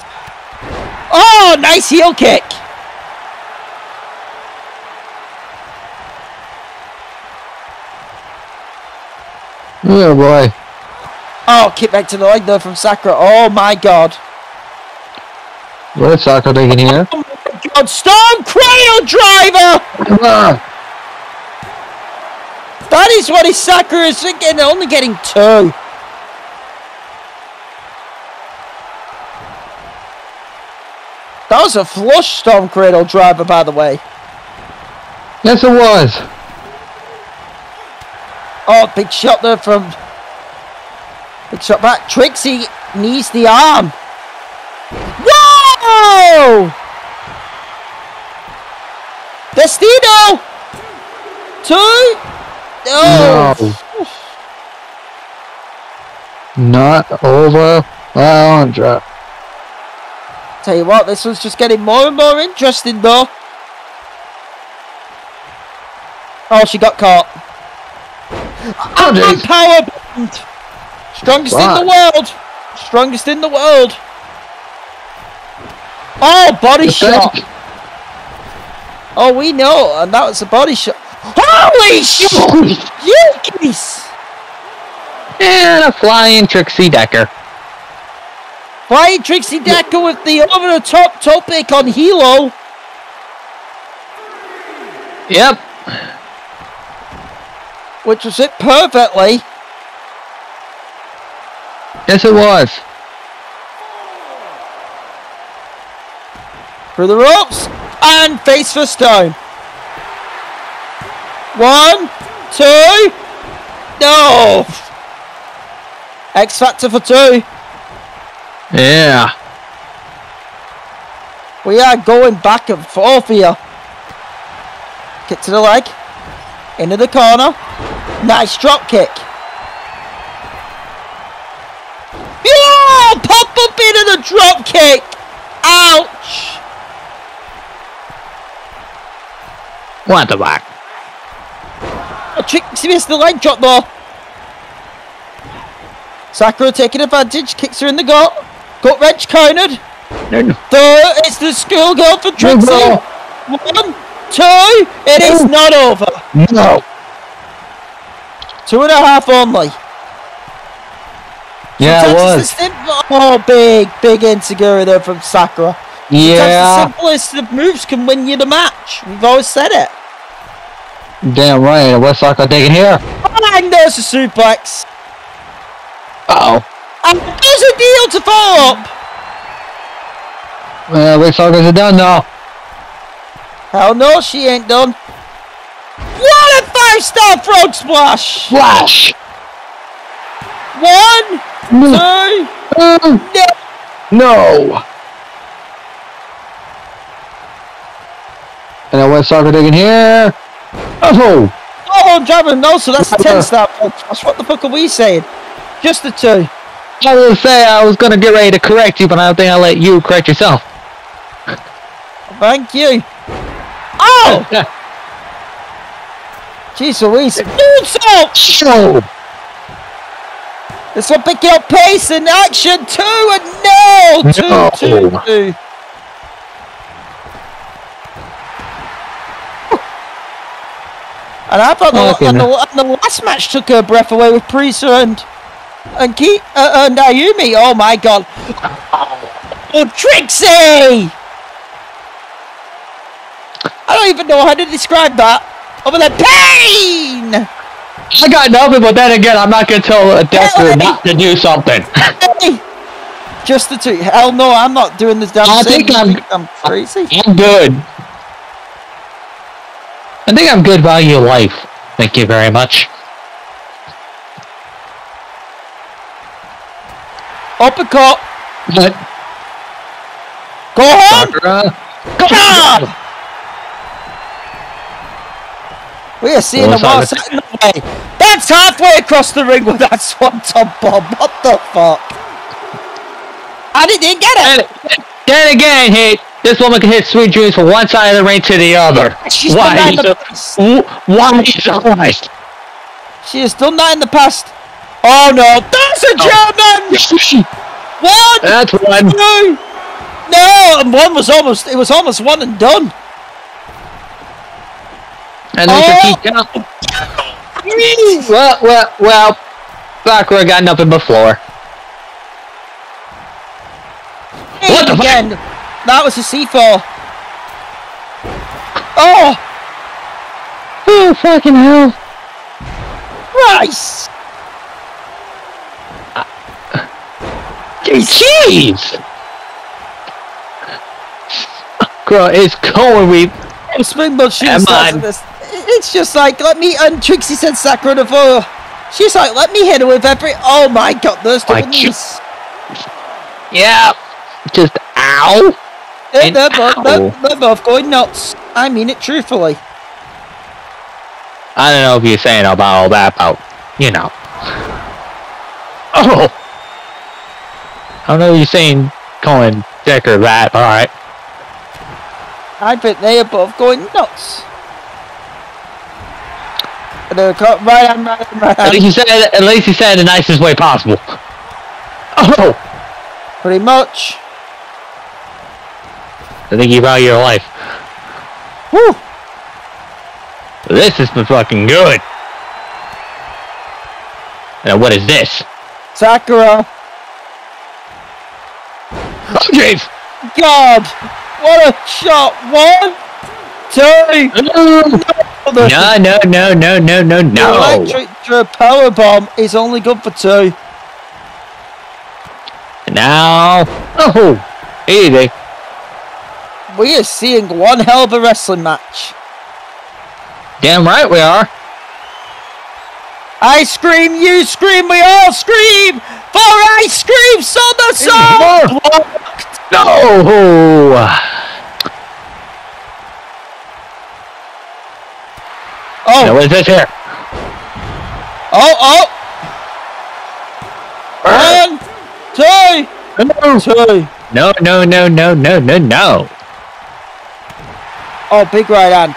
Oh, nice heel kick. Oh boy. Oh, kick back to the leg there from Sakura. Oh my god. What's Saka taking here? Oh god, Storm Cradle Driver! Ah, That is what his Sakura is thinking, only getting two. That was a flush Storm Cradle Driver, by the way. yes, it was. Oh, big shot there from. Big shot back. Trixie knees the arm. Whoa! Destino! Two! Oh! No. Not over. Alondra. Tell you what, this one's just getting more and more interesting though. Oh, she got caught. Oh, And power. Strongest in the world. Strongest in the world. Oh, body The shot. thing- Oh, we know, and that was a body shot. Holy shit! Yankees! And a flying Trixie Decker. Flying Trixie Decker with the over the top tope con hilo. Yep. which was it perfectly. Yes, it was. For the ropes and face first down. One, two, no. X Factor for two. Yeah. We are going back and forth here. Kick to the leg. Into the corner. Nice drop kick. Yeah! Pop up into the drop kick. Ouch! What the fuck? Oh, Trixie missed the leg drop though. Sakura taking advantage, kicks her in the gut. Gut wrench countered. No, no. Third, it's the schoolgirl for Trixie. bro. One, two, it is not over. No. Two and a half only. Yeah, it Sometimes was. the simple- oh, big, big insecurity there from Sakura. Yeah. Sometimes the simplest of moves can win you the match. We've always said it. Damn right. What's Saka taking here? And there's a suplex. Uh-oh. And there's a deal to follow up. Well, like it's done now. Hell no, she ain't done. What a five star frog splash! Flash. One, two, Mm, no. No. And then what's Saka taking here? Oh. Oh, no, so that's a 10 star splash. What the fuck are we saying? Just the two. I was say I was gonna get ready to correct you, but I don't think I'll let you correct yourself. Thank you. Oh! Jeez Louise. Moonsault! So. This will pick up pace in action. Two and no! Two, No. two, two. And I thought the, and the, and the last match took her breath away with Prisa and and Ki, uh, uh, Naomi. Oh my god! Oh, Trixie! I don't even know how to describe that. Over than pain. I got nothing, but then again, I'm not gonna tell a Decker not to do something. Just the two. Hell no, I'm not doing this damn I think I'm- I'm crazy. I'm good. I think I'm good value of life. Thank you very much. Uppercut. But Go on. Sakura, on. We are seeing the wall in the way. That's halfway across the ring with that swanton bomb. What the fuck? He didn't get it. then, again, hey, This woman can hit sweet dreams from one side of the ring to the other. She's Why? that in the past. Why? She has done that in the past. Oh no, that's a oh. German! One! That's one. two! No, and one was almost, it was almost one and done. And then Oh! she keep down. Well, well, well. Sakura got nothing before. What the fuck? That was a C4. Oh, Oh, fucking hell. Christ! Uh, jeez! Sakura is going with. Oh, Springboard shooting Come stars on. at this. It's just like, let me, and Trixie said Sakura before. She's like, let me hit her with every, oh my god, those two. Yeah. Just ow. They're, both, they're, they're both going nuts. I mean it truthfully. I don't know if you're saying about all that about, you know. Oh! I don't know if you're saying calling Decker that, alright. I think they are both going nuts. And they're cut right hand, right hand, right At least you said at least you said it the nicest way possible. Oh! Pretty much. I think you value your life. Woo! This been fucking good. Now what is this? Sakura. Oh jeez! God! What a shot! One, two, No, no, no, no, no, no, The no. electric power bomb is only good for two. Now, oh, easy. We are seeing one hell of a wrestling match. Damn right we are. I scream, you scream, we all scream for ice cream, Song! No. Oh. Now Oh, what is this here? oh, oh! One, two, two. No, no, no, no, no, no, no. Oh, big right hand.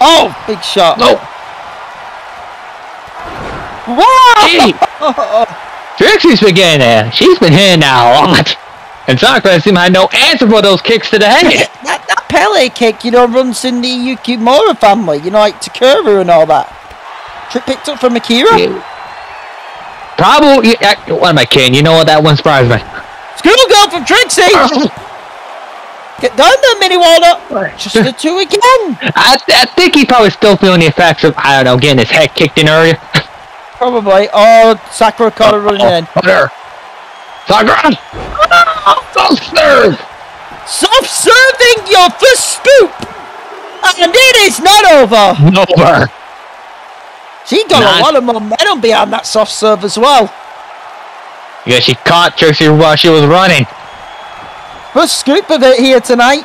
Oh, big shot. No. Whoa! Trixie's been getting there. She's been hitting that a lot. And Sakura seems to have no answer for those kicks to the head. that, that Pele kick, you know, runs in the Yukimura family, you know, like Takuru and all that. Trick picked up from Akira. Probably. yeah, What am I kidding? You know what? That one surprised me. Schoolgirl from Trixie! Get down there, Mini Walter! Just the two again! I, I think he's probably still feeling the effects of, I don't know, getting his head kicked in earlier. Probably. Oh, Sakura caught her running in. There. Sakura! Ah, oh, serve! Soft serving your first scoop! And it is not over! Over. She got Nice. a lot of momentum behind that soft serve as well. Yeah, she caught Trixie while she was running. First scoop of it here tonight.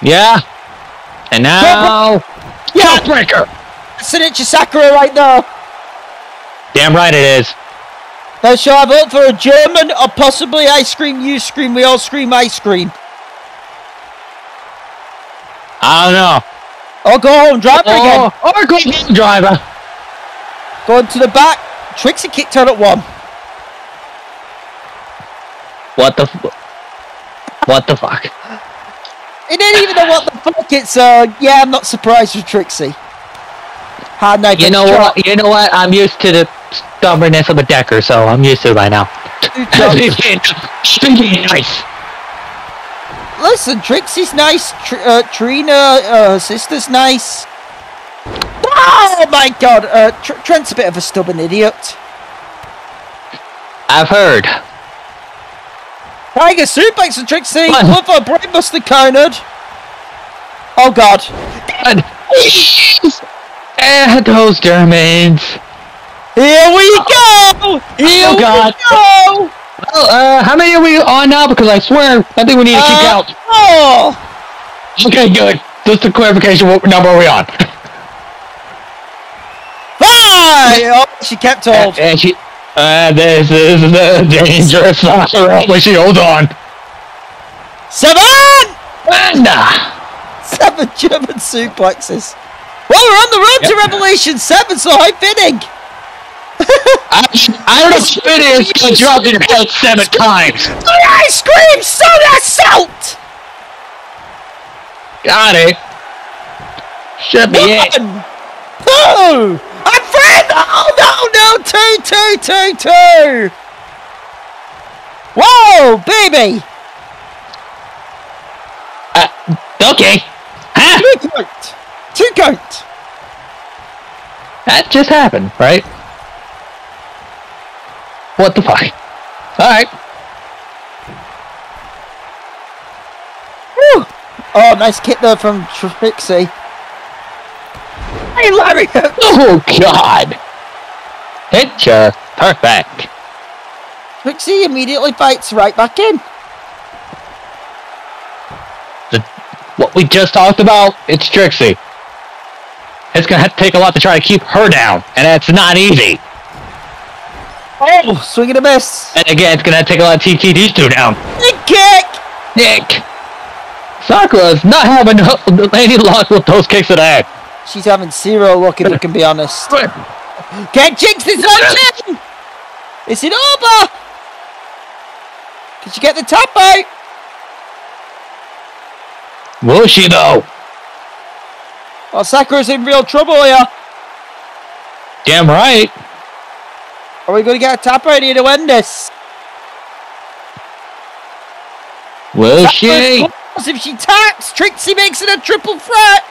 Yeah. And now. Yeah, Breaker! that's an itchy Sakura right there. Damn right it is. Now, shall I vote for a German or possibly ice cream, you scream, we all scream ice cream? I don't know. Or go home, drive her again. Oh, or go home, driver. Oh, oh, Going to the back. Trixie kicked her at one. What the? F- what the fuck? He didn't even know what the fuck it's, uh, yeah, I'm not surprised with Trixie. Hard knife You know what? You know what? I'm used to the stubbornness of a decker, so I'm used to it by now. Nice. Listen, Trixie's nice. Tr- uh, Trina, uh, her sister's nice. Oh my god, uh, Tr- Trent's a bit of a stubborn idiot. I've heard. Tiger suplex and Trixie. For brainbuster countered. Oh god. And, and those Germans. Here we go! Here Oh, God. we go! Well, uh, how many are we on now? Because I swear, I think we need to kick Uh, out. Oh! Okay, good. Just a clarification, what number are we on? Five! Oh, she kept hold. And she, Uh, this is the dangerous Sakura when she holds on. Seven! And, uh, Seven German suplexes. Well, we're on the road to Revelation 7, so high fitting. I, I don't know if it is gonna drop your head seven times. Ice cream somersault! Got it. Should be it. One! Two! I'm friend! Oh, no, no! Two, two, two, two! Whoa, baby! Uh, okay. Huh? Two count! Two count! That just happened, right? What the fuck? Alright. Oh, nice kick there from Trixie. Hey, Larry! Oh god! Picture perfect. Trixie immediately fights right back in. The, what we just talked about, it's Trixie. It's gonna have to take a lot to try to keep her down, and that's not easy. Oh, swing and a miss. And again, it's gonna have to take a lot of TT these two down. Big kick! Nick! Sakura's not having any luck with those kicks today. She's having zero luck if we can be honest. Get Jinx this option! Is it over? Did you get the tap out? Will she though? Oh, Sakura's in real trouble here. Damn right. Are we going to get a tap out here to end this? Will she? If she taps, Trixie makes it a triple threat.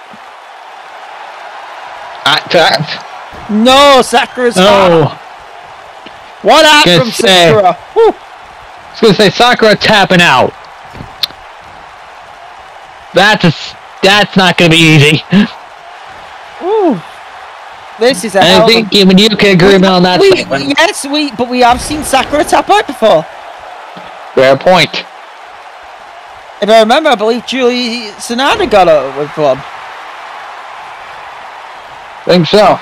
I tapped. No, Sakura's no. Oh, One out Good from save. Sakura. Whew. I was gonna say Sakura tapping out. That's a, s- that's not gonna be easy. Ooh. This is a I hell of think even you can agree on that we, statement. yes, we, but we have seen Sakura tap out before. Fair point. If I remember, I believe Julie Sonata got out with one. Think so.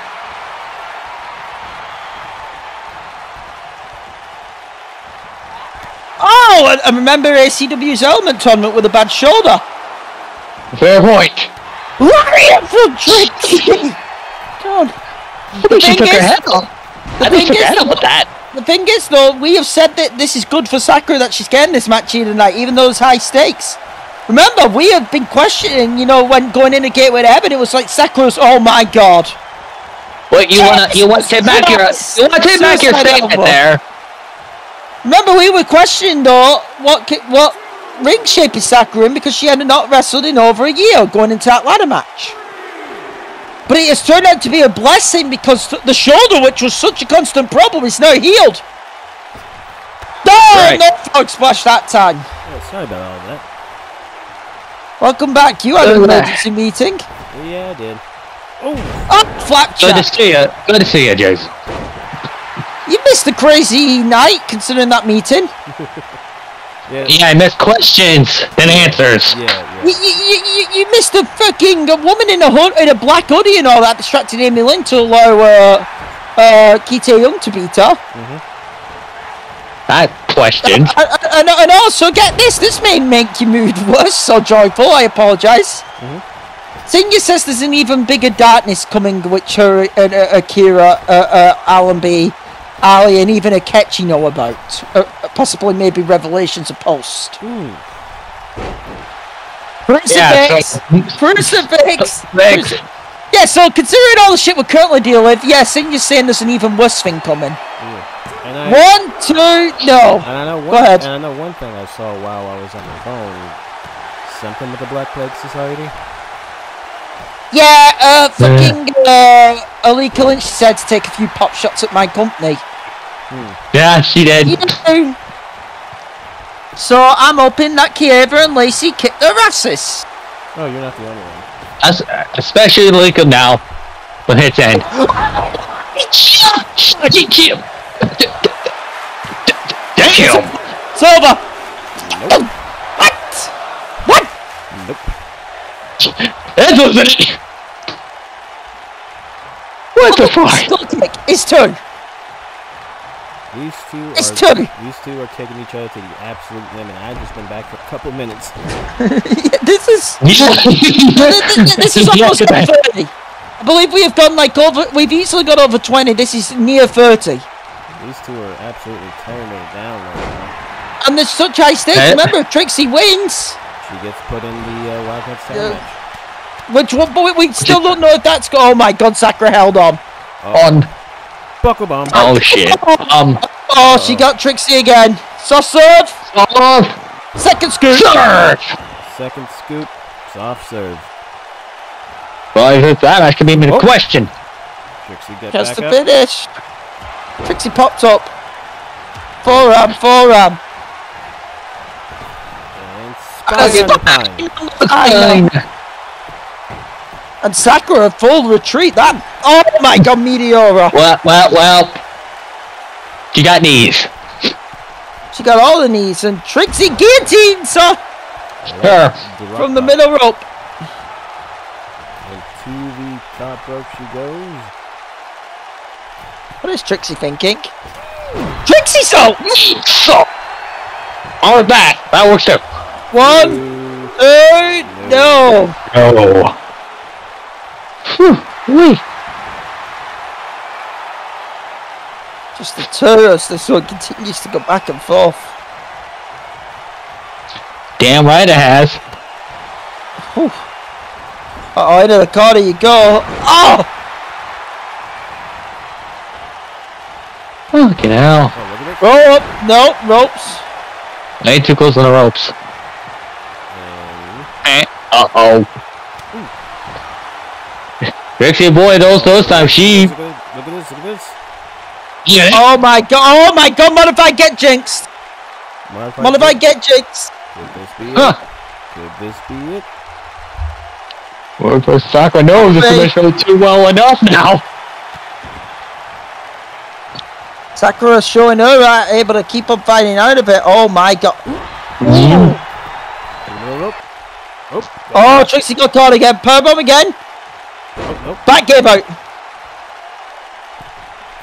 Oh, I, remember ACW's element tournament with a bad shoulder. Fair point. Lariat from Trixie! God. Think she took her is- head off. The I think she thing took her is- head off with that. The thing is, though, we have said that this is good for Sakura that she's getting this match here tonight, even though it's high stakes. Remember, we have been questioning, you know, when going in a gateway to heaven, it was like Sakura's, oh my god. What you wanna you want to take back your you want to take back your statement elbow. there? Remember, we were questioning, though, what what ring shape is Sakura in because she had not wrestled in over a year going into that ladder match. But it has turned out to be a blessing because th- the shoulder, which was such a constant problem, is now healed. No, Right. no frog splash that time. Oh, sorry about all that. Welcome back. You had an Look at that. emergency meeting. Yeah, I did. Oh, flap Good to see you. Good to see you, Jason. You missed a crazy night considering that meeting. Yeah, Yeah, I missed questions and answers. yeah, yeah. You, you, you, you missed a fucking a woman in a hood, in a black hoodie and all that distracted Amy Lynn to allow uh, uh, Kite Young to beat her. That questions. And, and, also, get this, this may make your mood worse, so joyful, I apologise. Senior says there's an even bigger darkness coming, which her and uh, Akira, uh, uh, Allenby, Ali, and even a Akechi know about. Uh, possibly, maybe Revelations of Post. Crucifix! Crucifix! Thanks. Yeah, so considering all the shit we're currently dealing with, yeah, Senior's saying there's an even worse thing coming. And I, One, two, no. and I know one, Go ahead. And I know one thing I saw while I was on the phone. Something with the Black Plague Society. Yeah, uh, fucking, uh, Alika Lynch said to take a few pop shots at my company. Yeah, she did. You know. So I'm hoping that Kieva and Lacey kick their asses. Oh, you're not the only one. Es- Especially Lika now. When hits end. Damn! It's over. What? What? Nope. That wasn't it! What the fuck? Skull kick. Turn. These two It's are two. these two are taking each other to the absolute limit. I've just been back for a couple minutes. this is this, this is almost 30. I believe we have gone like over. We've easily got over 20. This is near 30. These two are absolutely tearing it down right now. And there's such high stakes. Remember, Trixie wins. She gets put in the uh, Wildcat Style Yeah. Which one? But we still don't know if that's. Go- oh my God, Sakura held on. On. Buckle bomb. Oh shit. Um. Oh, she got Trixie again. Soft serve. Off. Second scoop. Serve. Second scoop. Soft serve. Well, if it's that, I could be in Oh. question. Trixie get Just back to up. finish. Trixie popped up. Forearm, forearm. And spine on the pine. I know. And Sakura full retreat. That. Oh my God, Meteora. Well, well, well. She got knees. She got all the knees and Trixie guillotines her Her. From the middle rope. And to the top rope she goes. What is Trixie thinking? Trixie so So. On the back. That works too. one, Two. no. Oh. Whew. Wee. Just the two us. This one continues to go back and forth. Damn right it has. Uh oh, into the corner you go. Oh! Fucking hell. Oh, look at this. Roll up. No, ropes. Ain't too close on the ropes. And Uh oh. Trixie boy, those those times she. look at, this. Look at this. Yeah. Oh my god. Oh my god. What if I get jinxed? Modified What if I kick. get jinxed? Could this be it? Could this be it? Well, for Sakura knows this Hey. is show too well enough now. Sakura showing her able to keep on fighting out of it. Oh my god. Oh, Trixie got caught again. Powerbomb again. oh. Back gave out.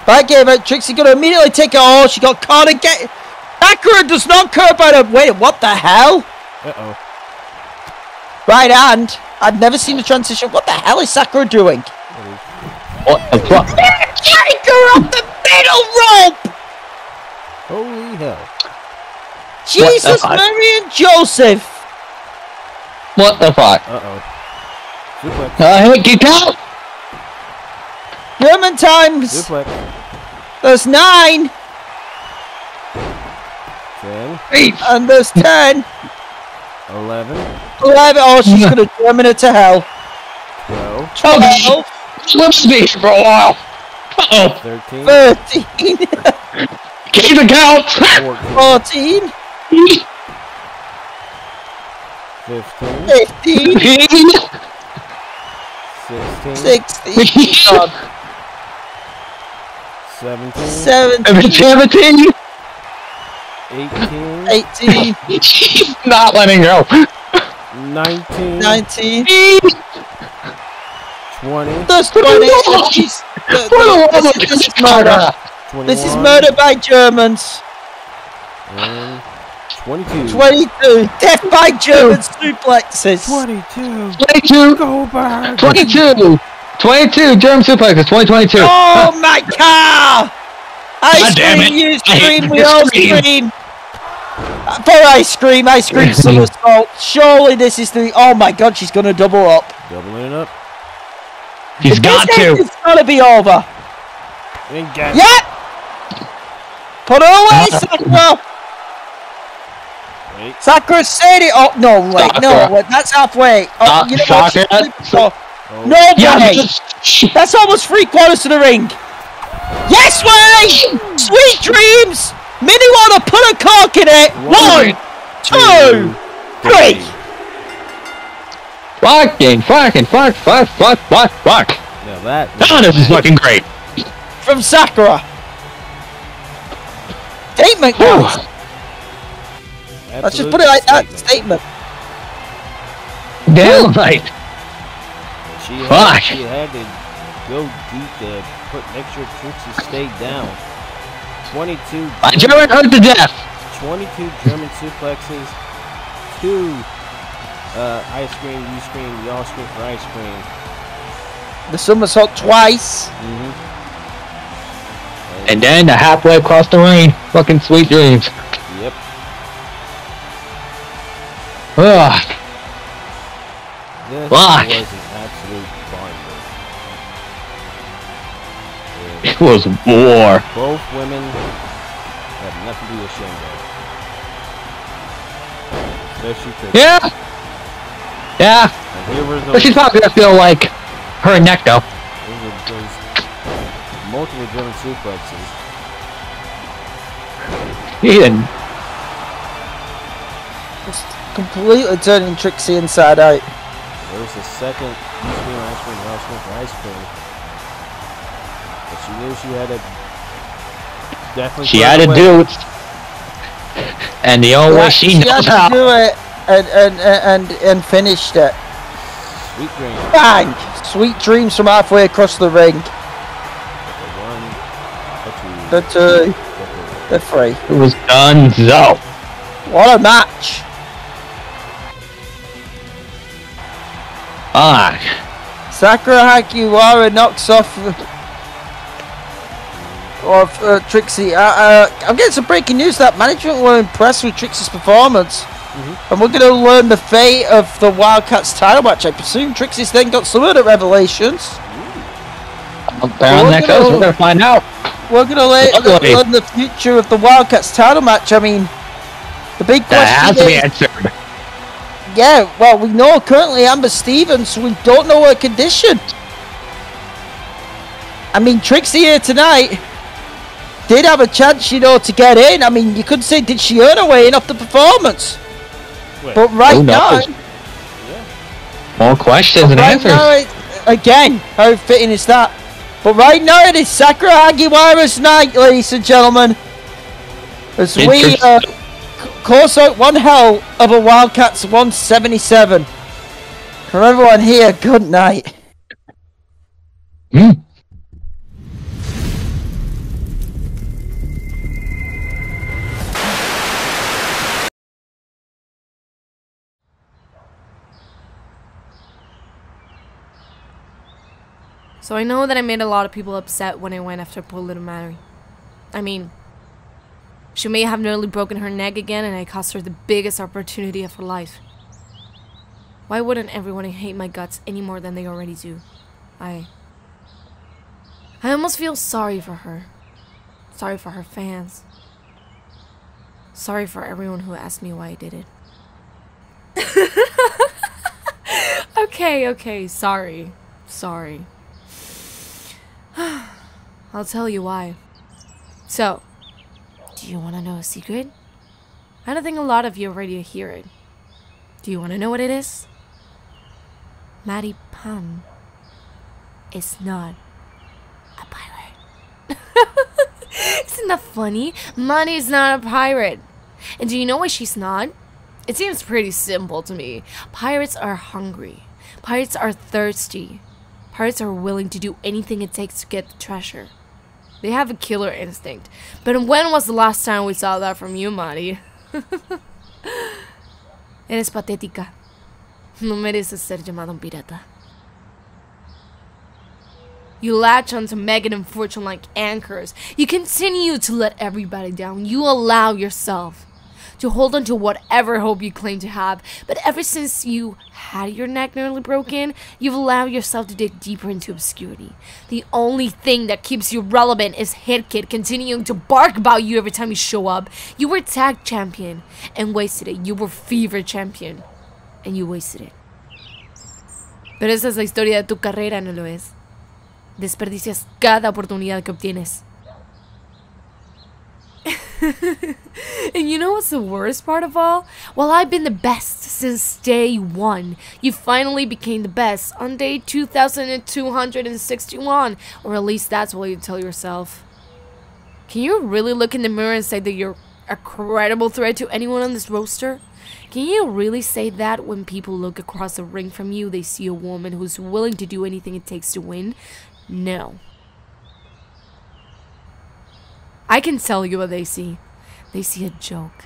Back gave out. Trixie gonna immediately take it. Oh, she got caught again. Sakura does not care about it. Wait, what the hell? Uh oh. Right hand. I've never seen a transition. What the hell is Sakura doing? What the fuck? Take her up the middle rope. Holy hell. Jesus, fuck? Mary and Joseph. What the fuck? Uh oh. Suplex. Uh, hey, get out! German times. Suplex. There's nine Ten. Eight. and there's ten. Eleven. Eleven. Oh, she's gonna German it to hell. Twelve. Twelve. Let's be for a while. Uh oh. Thirteen. Thirteen. Keep the count. Fourteen. Fourteen. Fifteen. Fifteen. Sixteen. Sixteen. Seventeen. Seventeen. Seventeen. Eighteen. Eighteen. She's not letting go. Nineteen. Nineteen. Twenty. There's twenty. She's- the- the- This is- this is murder. Twenty-one. This is murder by Germans. And twenty-two. 22. Death by German suplexes. Twenty-two. 22. Go back. 22. 22. German suplexes. 2022. Oh my car! Ice God damn cream, you scream, we all scream. scream. Uh, For ice cream, ice cream somersault. Surely this is the. Oh my god, she's gonna double up. Doubling up. He's got this to. It's gotta be over. And gas. Yep! Put her away, Sakura! Wait. Sakura said it. Oh, no, wait, no, wait, that's halfway. Oh, Uh, you know what? Sakura. she's- oh. No Yeah, way! just- That's almost three quarters to the ring. Yes way! Sweet dreams! Minnie wanna put a cork in it. One, two, three. Fucking, fucking, fuck, fuck, fuck, fuck, fuck. Now that. Oh, this is fucking great. From Sakura. Statement, guys. Let's just put it like that. Statement. Damn right. She had, Fuck. she had to go deep to put make sure Trixie stayed down. 22, My German hurt to death. 22 German suplexes, two uh, ice cream, you scream, y'all scream for ice cream. The somersault twice. Mm-hmm. And then the halfway across the ring. Fucking sweet dreams. Yep. Ugh. This Fuck. was an absolute barnyard. It was war. Both women have nothing to be ashamed of. Especially Trish. Yeah. Yeah. And here were But she's probably gonna feel like her neck though. those, multiple German suplexes. He didn't. Just completely turning Trixie inside out. There's the second ice cream, ice cream, ice cream for ice cream. But she knew she had to definitely. She had it to do it. And the only way she had knows to how. do it and, and, and, and finished it. Sweet dream. Bang! Sweet dreams from halfway across the ring. The one, The the two, two, the three. the three. It was done so. What a match! Ah. Sakura Hagiwara knocks off of uh, Trixie. Uh, uh, I'm getting some breaking news that management were impressed with Trixie's performance. And we're going to learn the fate of the Wildcats title match. I presume Trixie's then got some other revelations. Apparently that goes. We're gonna find out. We're going to le- learn the future of the Wildcats title match. I mean, the big question That has to be answered. yeah, well, we know currently Amber Stevens, we don't know her condition. I mean, Trixie here tonight did have a chance, you know, to get in. I mean, you could say, did she earn her way in off the performance? Wait, But right Who now, knows? More questions and right answers. now, it, again, how fitting is that? But right now, it is Sakura Hagiwara's night, ladies and gentlemen. As we uh, Interesting. course out one hell of a Wildcats 177. For everyone here, good night. Hmm. So I know that I made a lot of people upset when I went after poor little Mary. I mean, she may have nearly broken her neck again and I cost her the biggest opportunity of her life. Why wouldn't everyone hate my guts any more than they already do? I... I almost feel sorry for her. Sorry for her fans. Sorry for everyone who asked me why I did it. okay, okay, sorry. Sorry. I'll tell you why. So, do you want to know a secret? I don't think a lot of you are ready to hear it. Do you want to know what it is? Maddie Pan is not a pirate. Isn't that funny? Maddie's not a pirate. And do you know why she's not? It seems pretty simple to me. Pirates are hungry. Pirates are thirsty. Pirates are willing to do anything it takes to get the treasure. They have a killer instinct. But when was the last time we saw that from you, Mari? Eres patética. No mereces ser llamado un pirata. You latch onto Megan and Fortune like anchors. You continue to let everybody down. You allow yourself to hold on to whatever hope you claim to have. But ever since you had your neck nearly broken, you've allowed yourself to dig deeper into obscurity. The only thing that keeps you relevant is Hit Kid continuing to bark about you every time you show up. You were tag champion and wasted it. You were fever champion and you wasted it. Pero esa es la historia de tu carrera, ¿no lo es? Desperdicias cada oportunidad que obtienes. and you know what's the worst part of all? Well, I've been the best since day one. You finally became the best on day 2261, or at least that's what you tell yourself. Can you really look in the mirror and say that you're a credible threat to anyone on this roster? Can you really say that when people look across the ring from you, they see a woman who's willing to do anything it takes to win? No. I can tell you what they see. They see a joke.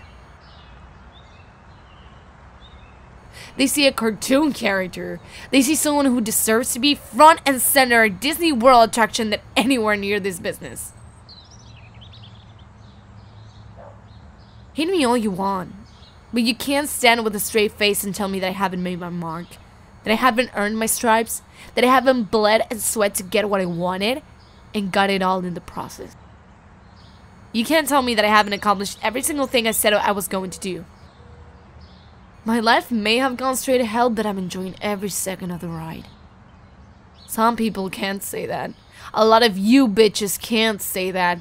They see a cartoon character. They see someone who deserves to be front and center at Disney World attraction than anywhere near this business. Hate me all you want, but you can't stand with a straight face and tell me that I haven't made my mark, that I haven't earned my stripes, that I haven't bled and sweat to get what I wanted, and got it all in the process. You can't tell me that I haven't accomplished every single thing I said I was going to do. My life may have gone straight to hell, but I'm enjoying every second of the ride. Some people can't say that. A lot of you bitches can't say that.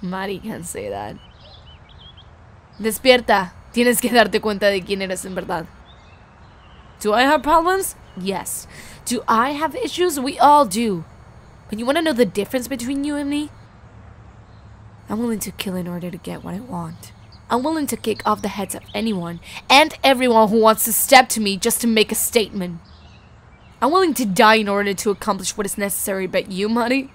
Mari can't say that. Despierta. Tienes que darte cuenta de quién eres en verdad. Do I have problems? Yes. Do I have issues? We all do. But you want to know the difference between you and me? I'm willing to kill in order to get what I want. I'm willing to kick off the heads of anyone and everyone who wants to step to me just to make a statement. I'm willing to die in order to accomplish what is necessary, but you, Mari?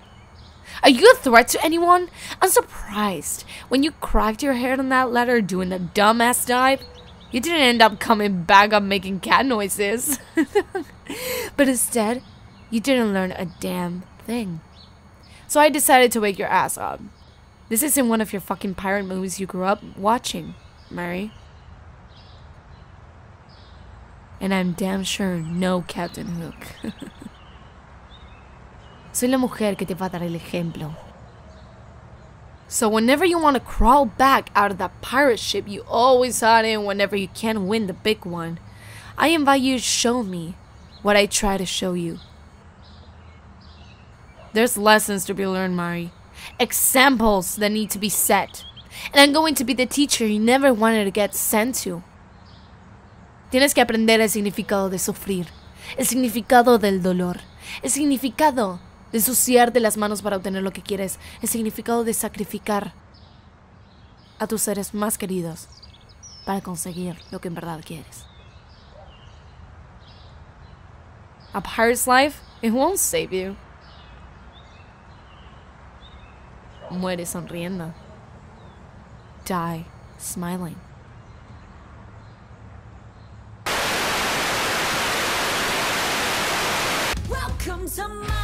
Are you a threat to anyone? I'm surprised. When you cracked your head on that ladder doing a dumbass dive, you didn't end up coming back up making cat noises. but instead, you didn't learn a damn thing. So I decided to wake your ass up. This isn't one of your fucking pirate movies you grew up watching, Mary. And I'm damn sure no Captain Hook. Soy la mujer que te va a dar el ejemplo. So whenever you want to crawl back out of that pirate ship you always had in whenever you can't win the big one, I invite you to show me what I try to show you. There's lessons to be learned, Mari. Examples that need to be set. And I'm going to be the teacher you never wanted to get sent to. Tienes que aprender el significado de sufrir, el significado del dolor, el significado de ensuciarte las manos para obtener lo que quieres, el significado de sacrificar a tus seres más queridos para conseguir lo que en verdad quieres. A pirate's life, it won't save you. Muere sonriendo. Die smiling. Welcome to my